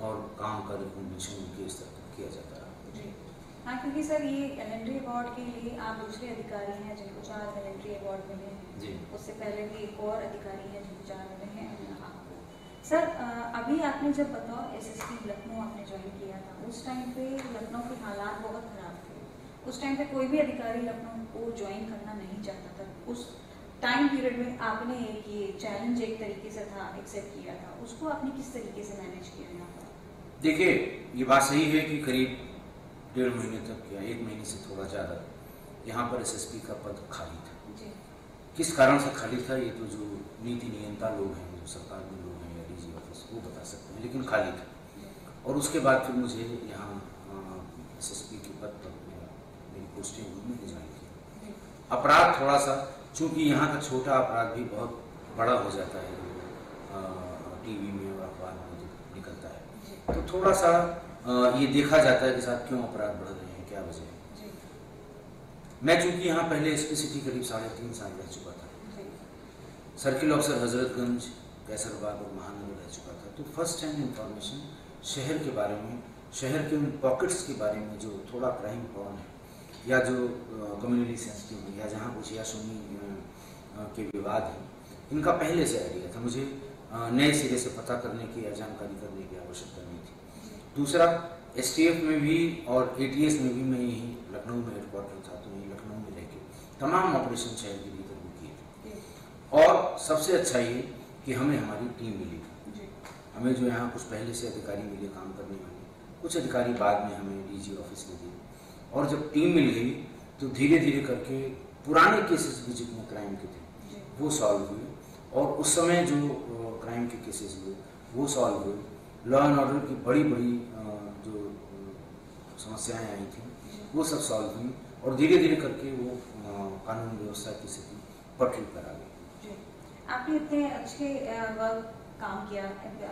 और काम का रिकमेंडेशन उनके स्तर पर किया जाता रहा हाँ क्योंकि सर ये कैलेंड्री अवार्ड के लिए आप दूसरे अधिकारी हैं जिनको चार कैलेंड्री अवार्ड मिले हैं। उससे पहले भी एक और अधिकारी है जिनको चार मिले हैं। आपको सर अभी आपने जब बताओ एसएसपी लखनऊ आपने ज्वाइन किया था उस टाइम पे लखनऊ के हालात बहुत खराब थे। उस टाइम पे कोई भी अधिकारी लखनऊ को ज्वाइन करना नहीं चाहता था। उस टाइम पीरियड में आपने एक ये चैलेंज एक तरीके से था एक्सेप्ट किया था। उसको आपने किस तरीके से मैनेज किया देखिए ये बात सही है कि करीब डेढ़ महीने तक या एक महीने से थोड़ा ज़्यादा यहाँ पर एसएसपी का पद खाली था। किस कारण से खाली था ये तो जो नीति नियंता लोग हैं जो सरकार में लोग हैं या डी ऑफ़िस वो बता सकते हैं लेकिन खाली था। और उसके बाद फिर मुझे यहाँ एस एस पी के पद पर मेरी पोस्टिंग में ज्वाइन अपराध थोड़ा सा चूँकि यहाँ का छोटा अपराध भी बहुत बड़ा हो जाता है टीवी में और अखबार में निकलता है। तो थोड़ा सा ये देखा जाता है कि साहब क्यों अपराध बढ़ रहे हैं क्या वजह है? मैं चूँकि यहाँ पहले एस सिटी करीब साढ़े तीन साल रह चुका था। सर्किल ऑफिसर हजरतगंज कैसरबाग और महानगर रह चुका था। तो फ़र्स्ट हैंड इंफॉर्मेशन शहर के बारे में शहर के उन पॉकेट्स के बारे में जो थोड़ा क्राइम प्रॉन है या जो कम्युनिटी सेंसिटिव है या जहाँ कुछ या सुनी के विवाद हैं इनका पहले से आइडिया था। मुझे नए सिरे से पता करने की या जानकारी करने की आवश्यकता दूसरा एस में भी और एटीएस में भी मैं यहीं लखनऊ में हेडक्वार्टर था तो यही लखनऊ में रह के तमाम ऑपरेशन शहर के भीतर भी किए और सबसे अच्छा ये कि हमें हमारी टीम मिली हमें जो यहाँ कुछ पहले से अधिकारी मिले काम करने वाले कुछ अधिकारी बाद में हमें डीजी ऑफ़िस में दिए। और जब टीम मिल गई तो धीरे धीरे करके पुराने केसेस भी जितने क्राइम के थे वो सॉल्व हुए। और उस समय जो क्राइम के केसेस हुए वो सॉल्व हुए। लॉ एंड ऑर्डर की बड़ी बड़ी जो समस्याएँ आई थी, वो सब सॉल्व हुई और धीरे धीरे करके वो कानून व्यवस्था की स्थिति पटरी पर आ गई। आपने इतने अच्छे वक्त काम किया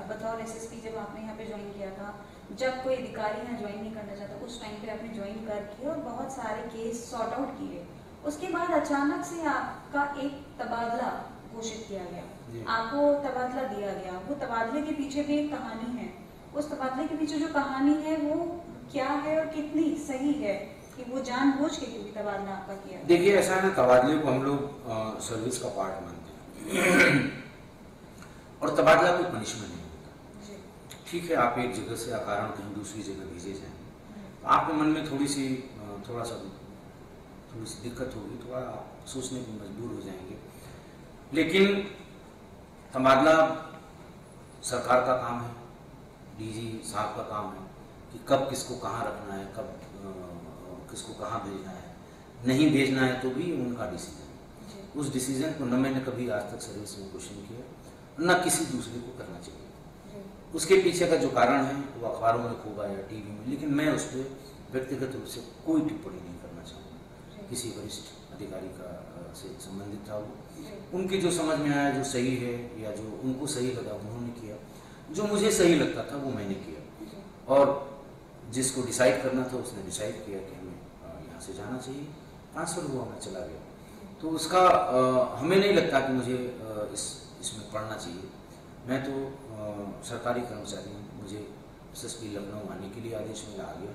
बतौर एसएसपी जब आपने यहाँ पे ज्वाइन किया था, जब कोई अधिकारी यहाँ ज्वाइन नहीं करना चाहता, उस टाइम पे आपने ज्वाइन करके और बहुत सारे केस सॉर्ट आउट किए। उसके बाद अचानक से आपका एक तबादला घोषित किया गया। आपको तबादला दिया गया। वो तबादले के पीछे भी एक कहानी है। उस तबादले के पीछे जो कहानी है वो क्या है और कितनी सही है कि वो जानबूझ के क्योंकि तबादला आपका किया देखिए ऐसा है ना तबादले को हम लोग सर्विस का पार्ट मानते हैं। और तबादला कोई पनिशमेंट नहीं होता। ठीक है आप एक जगह से अकारण कहीं दूसरी जगह भेजे जाएँ। तो आपके मन में थोड़ी सी थोड़ा सा थोड़ी सी दिक्कत होगी थोड़ा आप सोचने पर मजबूर हो जाएँगे। लेकिन तबादला सरकार का काम है डीजी साहब का काम है कि कब किसको कहाँ रखना है कब किसको कहाँ भेजना है। नहीं भेजना है तो भी उनका डिसीज़न उस डिसीज़न को न मैंने कभी आज तक सर्विस में क्वेश्चन किया न किसी दूसरे को करना चाहिए। उसके पीछे का जो कारण है वो अखबारों में खूब आया टीवी में लेकिन मैं उस पर व्यक्तिगत रूप से कोई टिप्पणी नहीं करना चाहूँगा। किसी वरिष्ठ अधिकारी का से संबंधित था वो। उनके जो समझ में आया जो सही है या जो उनको सही लगा, उन्होंने किया। जो मुझे सही लगता था, वो मैंने किया। और जिसको डिसाइड करना था, उसने डिसाइड किया कि हमें यहाँ से जाना चाहिए। ट्रांसफ़र हुआ, मैं चला गया। तो उसका हमें नहीं लगता कि मुझे इस, इसमें पढ़ना चाहिए। मैं तो सरकारी कर्मचारी हूँ। मुझे एसएसपी लखनऊ आने के लिए आदेश मिला आ गया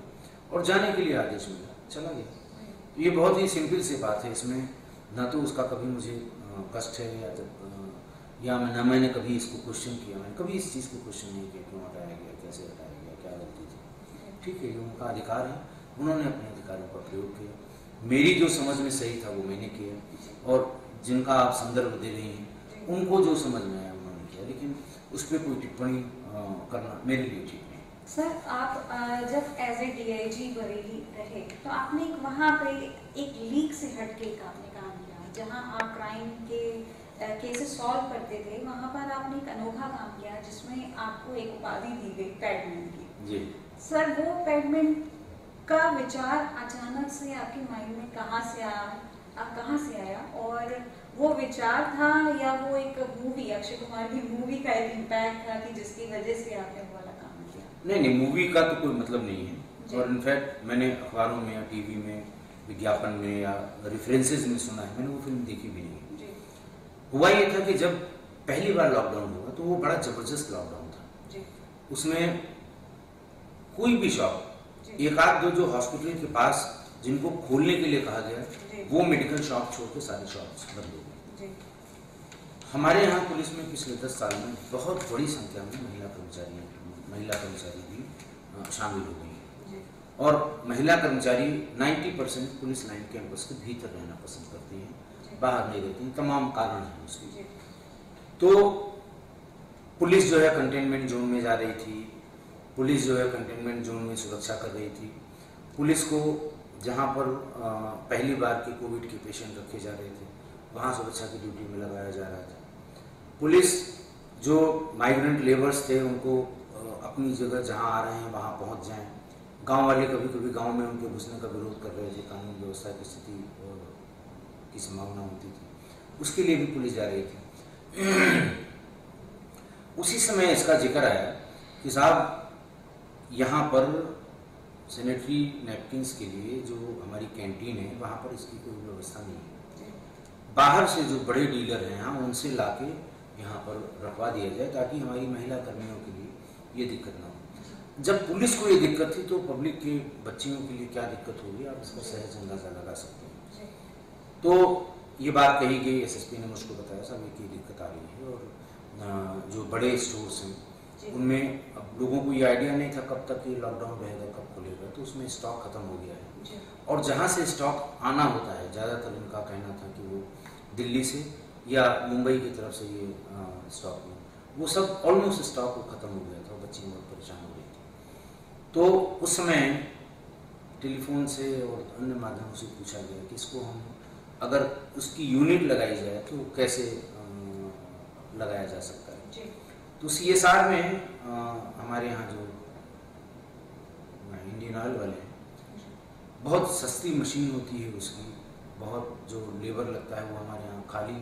और जाने के लिए आदेश मिला, चला गया। ये बहुत ही सिंपल सी बात है इसमें। ना तो उसका कभी मुझे कष्ट है या जब या मैं, ना मैंने कभी इसको क्वेश्चन किया, मैंने कभी इस चीज़ को क्वेश्चन नहीं किया, क्यों हटाया गया, कैसे हटाया गया, क्या गलती थी? ठीक है, ये उनका अधिकार है, उन्होंने अपने अधिकारों का प्रयोग किया। मेरी जो समझ में सही था, वो मैंने किया। और जिनका आप संदर्भ दे रही हैं, उनको जो समझ में आया, उन्होंने किया। लेकिन उस पर कोई टिप्पणी करना मेरे लिए ठीक नहीं। सर, आप जब एज ए डीआईजी बरेली रहे तो आपने वहाँ पे एक लीक से हटके काम जहाँ आप क्राइम के केसेस सॉल्व करते थे वहाँ पर आपने एक अनोखा काम किया जिसमें आपको एक उपाधि दी गई पैडमैन की। जी। सर वो पैडमैन का विचार अचानक से आपके माइंड में कहाँ से आया? आप कहाँ से आया? और वो विचार था या वो एक मूवी अक्षय कुमार की मूवी का एक इम्पैक्ट था कि जिसकी वजह से आपने वो वाला काम किया? नहीं नहीं मूवी का तो कोई मतलब नहीं है। और इनफैक्ट मैंने अखबारों में या टीवी में विज्ञापन में या रेफरेंसेज में सुना है। मैंने वो फ़िल्म देखी भी नहीं। हुआ ये था कि जब पहली बार लॉकडाउन हुआ तो वो बड़ा ज़बरदस्त लॉकडाउन था। जी। उसमें कोई भी शॉप एक आध दो जो हॉस्पिटल के पास जिनको खोलने के लिए कहा गया वो मेडिकल शॉप छोड़ के सारे शॉप्स बंद हो गए। हमारे यहाँ पुलिस में पिछले दस साल में बहुत बड़ी संख्या में महिला कर्मचारी महिला कर्मचारी भी शामिल हो गई और महिला कर्मचारी 90 परसेंट पुलिस लाइन कैंपस के भीतर रहना पसंद करती हैं बाहर नहीं रहती तमाम कारण हैं उसके। तो पुलिस जो है कंटेनमेंट जोन में जा रही थी पुलिस जो है कंटेनमेंट जोन में सुरक्षा कर रही थी। पुलिस को जहाँ पर पहली बार के कोविड के पेशेंट रखे जा रहे थे वहाँ सुरक्षा की ड्यूटी में लगाया जा रहा था। पुलिस जो माइग्रेंट लेबर्स थे उनको अपनी जगह जहाँ आ रहे हैं वहाँ पहुँच जाएँ। गाँव वाले कभी कभी गाँव में उनके घुसने का विरोध कर रहे थे कानून व्यवस्था की स्थिति की संभावना होती थी। उसके लिए भी पुलिस जा रही थी। उसी समय इसका ज़िक्र आया कि साहब, यहाँ पर सैनिटरी नैपकिन्स के लिए जो हमारी कैंटीन है, वहाँ पर इसकी कोई व्यवस्था नहीं है। बाहर से जो बड़े डीलर हैं यहाँ उनसे ला के यहाँ पर रखवा दिया जाए, ताकि हमारी महिला कर्मियों के लिए ये दिक्कत ना हो। जब पुलिस को ये दिक्कत थी तो पब्लिक के बच्चियों के लिए क्या दिक्कत होगी? आप इसका सहज अंदाज़ा लगा सकते हैं। तो ये बात कही गई एसएसपी ने मुझको बताया साहब ये की दिक्कत आ रही है और जो बड़े स्टोर्स हैं उनमें अब लोगों को ये आइडिया नहीं था कब तक ये लॉकडाउन रहेगा कब खुलेगा तो उसमें स्टॉक ख़त्म हो गया है। और जहाँ से स्टॉक आना होता है ज़्यादातर इनका कहना था कि वो दिल्ली से या मुंबई की तरफ़ से ये स्टॉक में वो सब ऑलमोस्ट स्टॉक ख़त्म हो गया था बच्चे बहुत परेशान हो तो उसमें टेलीफोन से और अन्य माध्यमों से पूछा गया कि इसको हम अगर उसकी यूनिट लगाई जाए तो कैसे लगाया जा सकता है? तो सी एस आर में आ, हमारे यहाँ जो इंडियन ऑयल वाले हैं बहुत सस्ती मशीन होती है उसकी बहुत जो लेबर लगता है वो हमारे यहाँ खाली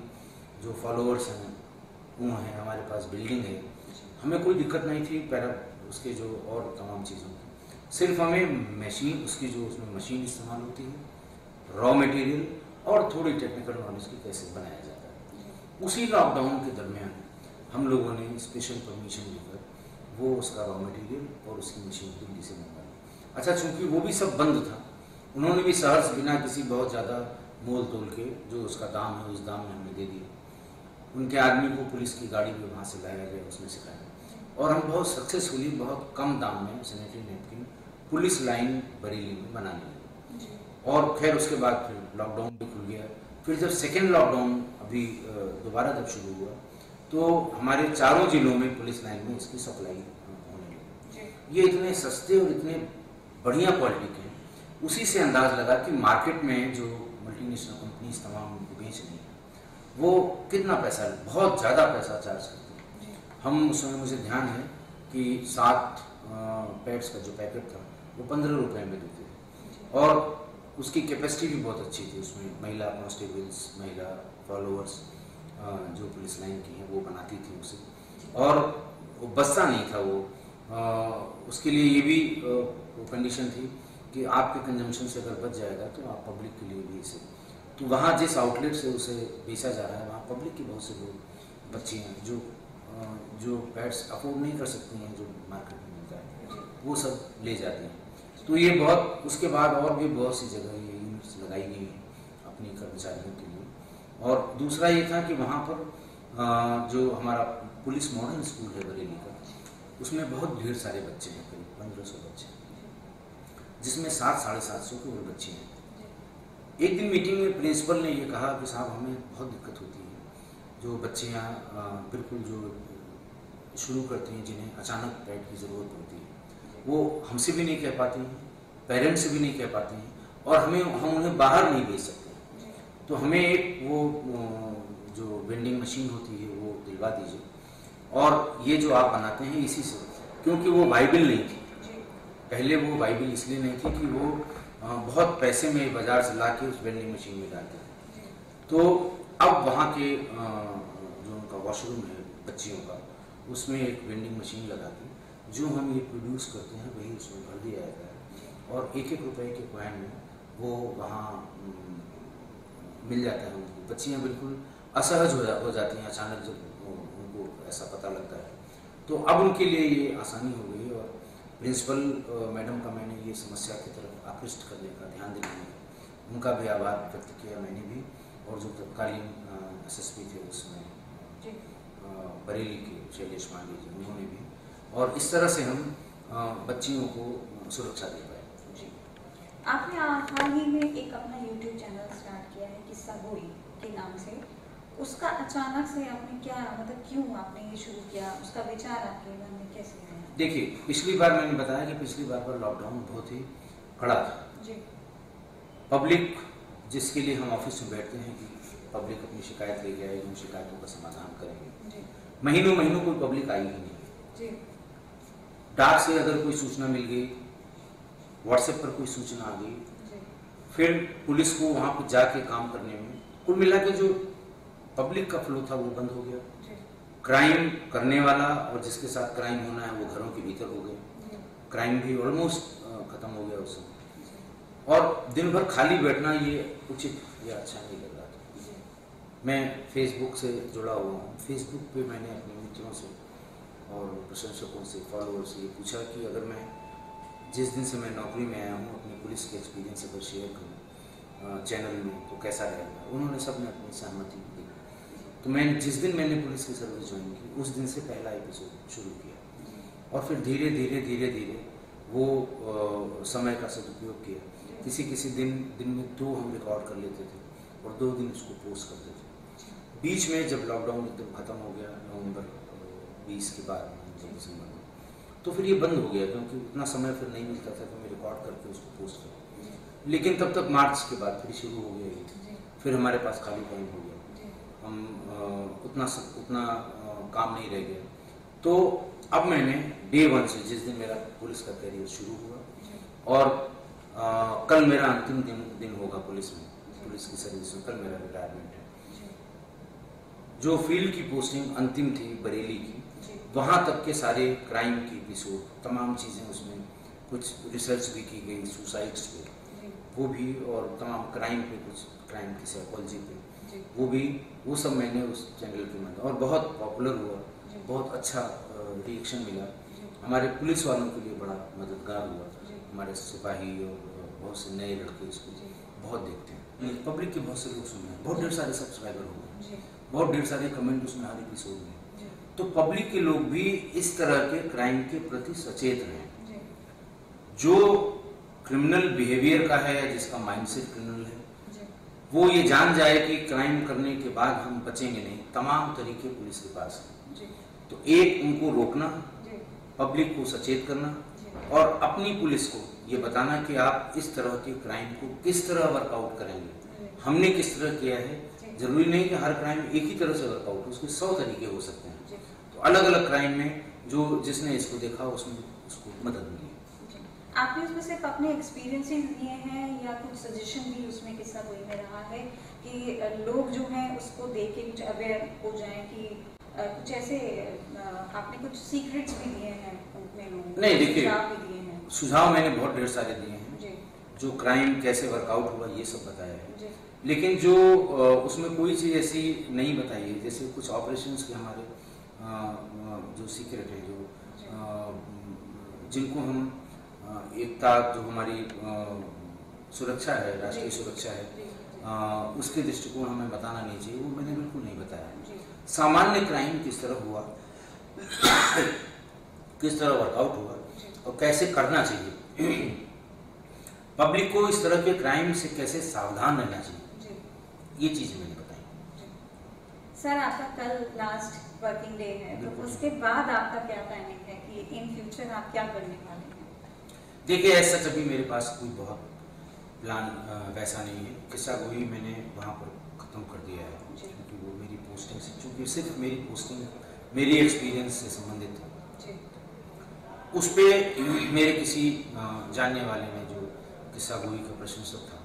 जो फॉलोअर्स हैं वो हैं हमारे पास बिल्डिंग है। हमें कोई दिक्कत नहीं थी पैरा उसके जो और तमाम चीज़ों सिर्फ़ हमें मशीन उसकी जो उसमें मशीन इस्तेमाल होती है रॉ मटेरियल और थोड़ी टेक्निकल नॉलेज की कैसे बनाया जाता है। उसी लॉकडाउन के दरमियान हम लोगों ने स्पेशल परमिशन लेकर वो उसका रॉ मटेरियल और उसकी मशीन दिल्ली से मंगवाई अच्छा चूँकि वो भी सब बंद था, उन्होंने भी सहर्ष बिना किसी बहुत ज़्यादा मोल तोल के जो उसका दाम है, उस दाम में हमें दे दिया। उनके आदमी को पुलिस की गाड़ी में वहाँ से लाया गया, उसमें सिखाया और हम बहुत सक्सेसफुली बहुत कम दाम में sanitary napkin police line Bareilly में बनाने लगे और खैर उसके बाद फिर लॉकडाउन भी खुल गया। फिर जब सेकेंड लॉकडाउन अभी दोबारा जब शुरू हुआ तो हमारे चारों जिलों में पुलिस लाइन में इसकी सप्लाई होने लगी। ये इतने सस्ते और इतने बढ़िया क्वालिटी के उसी से अंदाज लगा कि मार्केट में जो मल्टीनेशनल कंपनीज़ तमाम उनको बेच रही हैं वो कितना पैसा बहुत ज़्यादा पैसा चार्ज करते हैं। हम उस समय मुझे ध्यान है कि सात पैड्स का जो पैकेट था वो पंद्रह रुपए में देते थे। और उसकी कैपेसिटी भी बहुत अच्छी थी उसमें। महिला कॉन्स्टेबल्स महिला फॉलोअर्स जो पुलिस लाइन की हैं, वो बनाती थी उसे। और वो बस्ता नहीं था वो। उसके लिए ये भी कंडीशन थी कि आपके कंजम्पशन से अगर बच जाएगा तो आप पब्लिक के लिए भी इसे। तो वहाँ जिस आउटलेट से उसे बेचा जा रहा है, वहाँ पब्लिक के बहुत से लोग, बच्चे हैं, जो जो पैड्स अफोर्ड नहीं कर सकती हैं, जो मार्केट में मिलता है, वो सब ले जाते हैं। तो ये बहुत, उसके बाद और भी बहुत सी जगह ये लगाई गई हैं अपने कर्मचारियों के लिए। और दूसरा ये था कि वहाँ पर जो हमारा पुलिस मॉडर्न स्कूल है बरेली का, उसमें बहुत ढेर सारे बच्चे हैं, करीब पंद्रह सौ बच्चे जिसमें सात, साढ़े सात सौ के बच्चे हैं। एक दिन मीटिंग में प्रिंसिपल ने ये कहा कि साहब, हमें बहुत दिक्कत होती है, जो बच्चे यहाँ बिल्कुल जो शुरू करते हैं, जिन्हें अचानक पैड की ज़रूरत पड़ती है वो हमसे भी नहीं कह पाते हैं पेरेंट्स से भी नहीं कह पाते हैं और हमें हम उन्हें बाहर नहीं भेज सकते। तो हमें एक वो जो वेंडिंग मशीन होती है वो दिलवा दीजिए। और ये जो आप बनाते हैं इसी से क्योंकि वो वाइबल नहीं थी। पहले वो वाइबल इसलिए नहीं थी कि वो बहुत पैसे में बाज़ार से ला के उस वेंडिंग मशीन में डालते थे तो अब वहाँ के जो उनका वॉशरूम है बच्चियों का उसमें एक वेंडिंग मशीन लगा दी जो हम ये प्रोड्यूस करते हैं वही उसमें भर दिया जाता है। और एक एक रुपए के कॉइन में वो वहाँ मिल जाता है उनको। बच्चियाँ बिल्कुल असहज हो, जा, हो जाती हैं अचानक जब उनको ऐसा पता लगता है। तो अब उनके लिए ये आसानी हो गई और प्रिंसिपल मैडम का मैंने ये समस्या की तरफ़ आकृष्ट करने का ध्यान देने का उनका भी आभार व्यक्त किया मैंने भी और जो तत्कालीन एस एस पी थे उसमें बरेली के शैलेश पांडे जी उन्होंने भी और इस तरह से हम बच्चियों को सुरक्षा दे पाए। जी। आपने हाल ही में एक अपना यूट्यूब चैनल स्टार्ट किया है किस्सा गोई के नाम से। उसका अचानक से आपने क्या मतलब क्यों आपने ये शुरू किया? उसका विचार आपके मन में कैसे आया? देखिए पिछली बार मैंने बताया कि पिछली बार पर लॉकडाउन बहुत ही कड़ा था। जी। पब्लिक जिसके लिए हम ऑफ़िस में बैठते हैं कि पब्लिक अपनी शिकायत लेके आएगी उन शिकायतों का समाधान करेंगे। महीनों महीनों कोई पब्लिक आई ही नहीं। जी। डाक से अगर कोई सूचना मिल गई व्हाट्सएप पर कोई सूचना आ गई फिर पुलिस को वहाँ पर जाके काम करने में कुल मिला के जो पब्लिक का फ्लो था वो बंद हो गया। क्राइम करने वाला और जिसके साथ क्राइम होना है वो घरों के भीतर हो गए। क्राइम भी ऑलमोस्ट खत्म हो गया उस समय। और दिन भर खाली बैठना ये उचित या अच्छा नहीं लग रहा था। मैं फेसबुक से जुड़ा हुआ हूँ। फेसबुक पे मैंने अपने मित्रों से और प्रशंसकों से फॉलोअर से ये पूछा कि अगर मैं जिस दिन से मैं नौकरी में आया हूँ अपने पुलिस के एक्सपीरियंस अगर शेयर करूँ चैनल में तो कैसा रहेगा? उन्होंने सबने अपनी सहमति दी। तो मैं जिस दिन मैंने पुलिस की सर्विस ज्वाइन की उस दिन से पहला एपिसोड शुरू किया। और फिर धीरे धीरे धीरे धीरे वो आ, समय का सदुपयोग किया। किसी किसी दिन दिन में दो हम रिकॉर्ड कर लेते थे और दो दिन उसको पोस्ट करते थे। बीच में जब लॉकडाउन एकदम ख़त्म हो गया नवंबर बीस के बाद दिसंबर में तो फिर ये बंद हो गया क्योंकि उतना समय फिर नहीं मिलता था कि मैं रिकॉर्ड करके उसको पोस्ट करूँ। लेकिन तब तक मार्च के बाद फिर शुरू हो गया ये। फिर हमारे पास खाली टाइम हो गया। हम आ, उतना सब उतना आ, काम नहीं रह गया। तो अब मैंने डे वन से जिस दिन मेरा पुलिस का करियर शुरू हुआ और आ, कल मेरा अंतिम दिन दिन होगा पुलिस में पुलिस की सर्विस में कल मेरा रिटायरमेंट है। जो। फ़ील्ड की पोस्टिंग अंतिम थी बरेली की वहाँ तक के सारे क्राइम की एपिसोड तमाम चीज़ें उसमें कुछ रिसर्च भी की गई सुसाइड्स पे। वो भी और तमाम क्राइम पे कुछ क्राइम की साइकोलॉजी पे। वो भी वो सब मैंने उस चैनल पे माना और बहुत पॉपुलर हुआ। बहुत अच्छा रिएक्शन मिला। हमारे पुलिस वालों के लिए बड़ा मददगार हुआ। हमारे सिपाही और बहुत से नए लड़के इसको बहुत देखते हैं। पब्लिक के बहुत से लोग सुन रहे हैं। बहुत ढेर सारे सब्सक्राइबर हो गए। बहुत ढेर सारे कमेंट उसमें हर एपिसोड में। तो पब्लिक के लोग भी इस तरह के क्राइम के प्रति सचेत रहे जो। क्रिमिनल बिहेवियर का है या जिसका माइंडसेट क्रिमिनल है वो ये जान जाए कि क्राइम करने के बाद हम बचेंगे नहीं तमाम तरीके पुलिस के पास हैं। तो एक उनको रोकना पब्लिक को सचेत करना और अपनी पुलिस को ये बताना कि आप इस तरह के क्राइम को किस तरह वर्कआउट करेंगे। हमने किस तरह किया है ज़रूरी नहीं कि हर क्राइम एक ही तरह से वर्कआउट उसके सौ तरीके हो सकते हैं। तो अलग अलग क्राइम में जो जिसने इसको देखा उसमें उसको मदद मिली। आपने उसमें सिर्फ़ अपने एक्सपीरियंसेस दिए हैं या कुछ सजेशन भी उसमें किस्सा कोई में रहा है कि लोग जो हैं उसको देख के कुछ अवेयर हो जाएँ कि कुछ ऐसे आपने कुछ सीक्रेट्स भी दिए हैं नहीं देखिए सुझाव मैंने बहुत ढेर सारे दिए हैं। जो। क्राइम कैसे वर्कआउट हुआ ये सब बताया है। लेकिन जो उसमें कोई चीज़ ऐसी नहीं बताई है जैसे कुछ ऑपरेशन के हमारे जो सीक्रेट है जो जिनको हम एकता जो हमारी सुरक्षा है राष्ट्रीय सुरक्षा है उसके दृष्टिकोण हमें बताना नहीं चाहिए वो मैंने बिल्कुल नहीं बताया। सामान्य क्राइम किस तरह हुआ? किस तरह वर्कआउट हुआ? और कैसे करना चाहिए? पब्लिक को इस तरह के क्राइम से कैसे सावधान रहना चाहिए? ये चीज़ें मैंने बताई। सर आपका कल लास्ट वर्किंग डे है तो उसके बाद आपका क्या प्लानिंग है कि इन फ्यूचर आप क्या करने वाले हैं? देखिए ऐसा कभी मेरे पास कोई बहुत प्लान वैसा नहीं है किस्सा गोई मैंने वहाँ पर ख़त्म कर दिया है। क्योंकि वो मेरी पोस्टिंग से चूँकि सिर्फ़ मेरी पोस्टिंग मेरी एक्सपीरियंस से संबंधित है। उस पर मेरे किसी जानने वाले ने जो किस्सा गोई का प्रशंसक था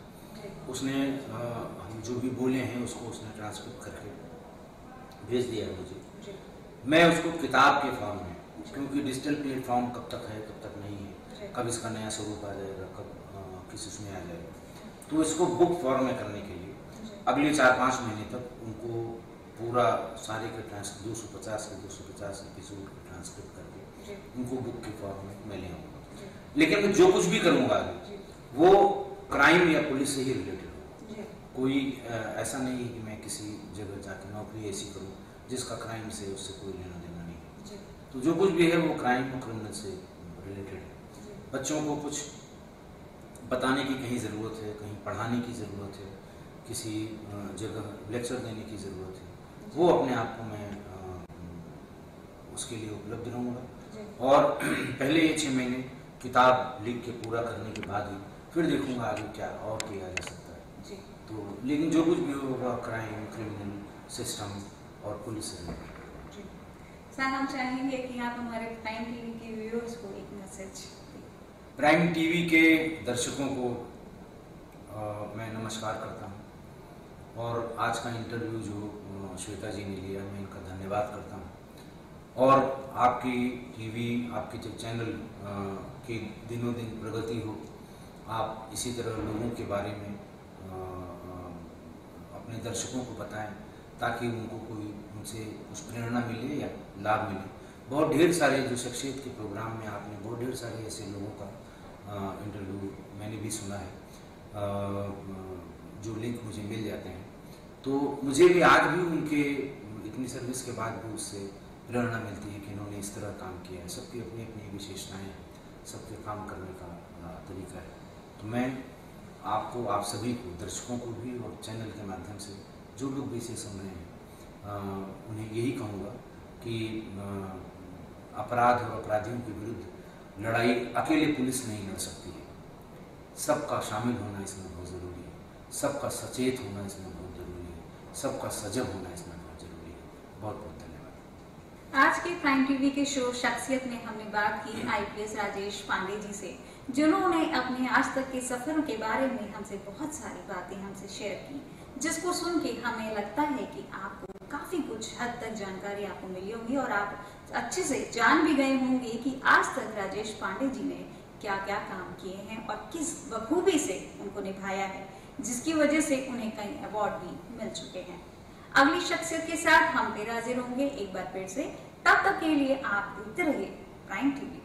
उसने जो भी बोले हैं उसको उसने ट्रांसक्रिप्ट करके भेज दिया मुझे। मैं उसको किताब के फॉर्म में क्योंकि डिजिटल प्लेटफॉर्म कब तक है कब तक नहीं है कब इसका नया स्वरूप आ जाएगा कब किस उसमें आ जाएगा। तो इसको बुक फॉर्म में करने के लिए अगले चार पाँच महीने तक उनको पूरा सारे के ट्रांसक्रिप्ट दो सौ पचास के दो सौ पचास एपिसोड को ट्रांसक्रिप्ट करके उनको बुक के फॉर्म में मैं ले आऊँगा। लेकिन मैं जो कुछ भी करूँगा वो क्राइम या पुलिस से ही रिलेटेड कोई ऐसा नहीं है कि मैं किसी जगह जाकर नौकरी ऐसी करूँ जिसका क्राइम से उससे कोई लेना देना नहीं है। तो जो कुछ भी है वो क्राइम और क्रिमिनल से रिलेटेड है। बच्चों को कुछ बताने की कहीं ज़रूरत है कहीं पढ़ाने की ज़रूरत है किसी जगह लेक्चर देने की ज़रूरत है वो अपने आप को मैं उसके लिए उपलब्ध रहूँगा। और पहले ये छः महीने किताब लिख के पूरा करने के बाद ही फिर देखूँगा आगे क्या और किया जा सकता है। तो लेकिन जो कुछ भी होगा क्राइम क्रिमिनल सिस्टम और पुलिस सर हम चाहेंगे कि आप हमारे प्राइम टीवी के व्यूअर्स को एक मैसेज प्राइम टीवी के दर्शकों को आ, मैं नमस्कार करता हूँ। और आज का इंटरव्यू जो श्वेता जी ने लिया मैं इनका धन्यवाद करता हूँ। और आपकी टीवी आपके जो चैनल की दिनों दिन प्रगति हो आप इसी तरह लोगों के बारे में अपने दर्शकों को बताएँ ताकि उनको कोई उनसे कुछ प्रेरणा मिले या लाभ मिले। बहुत ढेर सारे जो शख्सियत के प्रोग्राम में आपने बहुत ढेर सारे ऐसे लोगों का इंटरव्यू मैंने भी सुना है। आ, जो लिंक मुझे मिल जाते हैं। तो मुझे भी आज भी उनके इतनी सर्विस के बाद भी उससे प्रेरणा मिलती है कि इन्होंने इस तरह काम किया है। सबकी अपनी अपनी विशेषताएँ हैं। सबके काम करने का तरीका है। तो मैं आपको, आप सभी को, दर्शकों को भी और चैनल के माध्यम से, जो लोग भी इसे सुन रहे हैं उन्हें यही कहूँगा कि अपराध और अपराधियों के विरुद्ध लड़ाई अकेले पुलिस नहीं लड़ सकती है। सबका शामिल होना इसमें बहुत ज़रूरी है। सबका सचेत होना इसमें बहुत ज़रूरी है। सबका सजग होना इसमें बहुत ज़रूरी है। बहुत बहुत धन्यवाद। आज के प्राइम टीवी के शो शख्सियत में हमने बात की आईपीएस राजेश पांडे जी से। जिन्होंने अपने आज तक के सफरों के बारे में हमसे बहुत सारी बातें हमसे शेयर की, जिसको सुन के हमें लगता है कि आपको काफ़ी कुछ हद तक जानकारी आपको मिली होगी और आप अच्छे से जान भी गए होंगे कि आज तक राजेश पांडे जी ने क्या क्या काम किए हैं और किस बखूबी से उनको निभाया है, जिसकी वजह से उन्हें कई अवार्ड भी मिल चुके हैं। अगली शख्सियत के साथ हम फिर हाजिर होंगे। एक बार फिर से, तब तक के लिए आप देखते रहिए प्राइम टीवी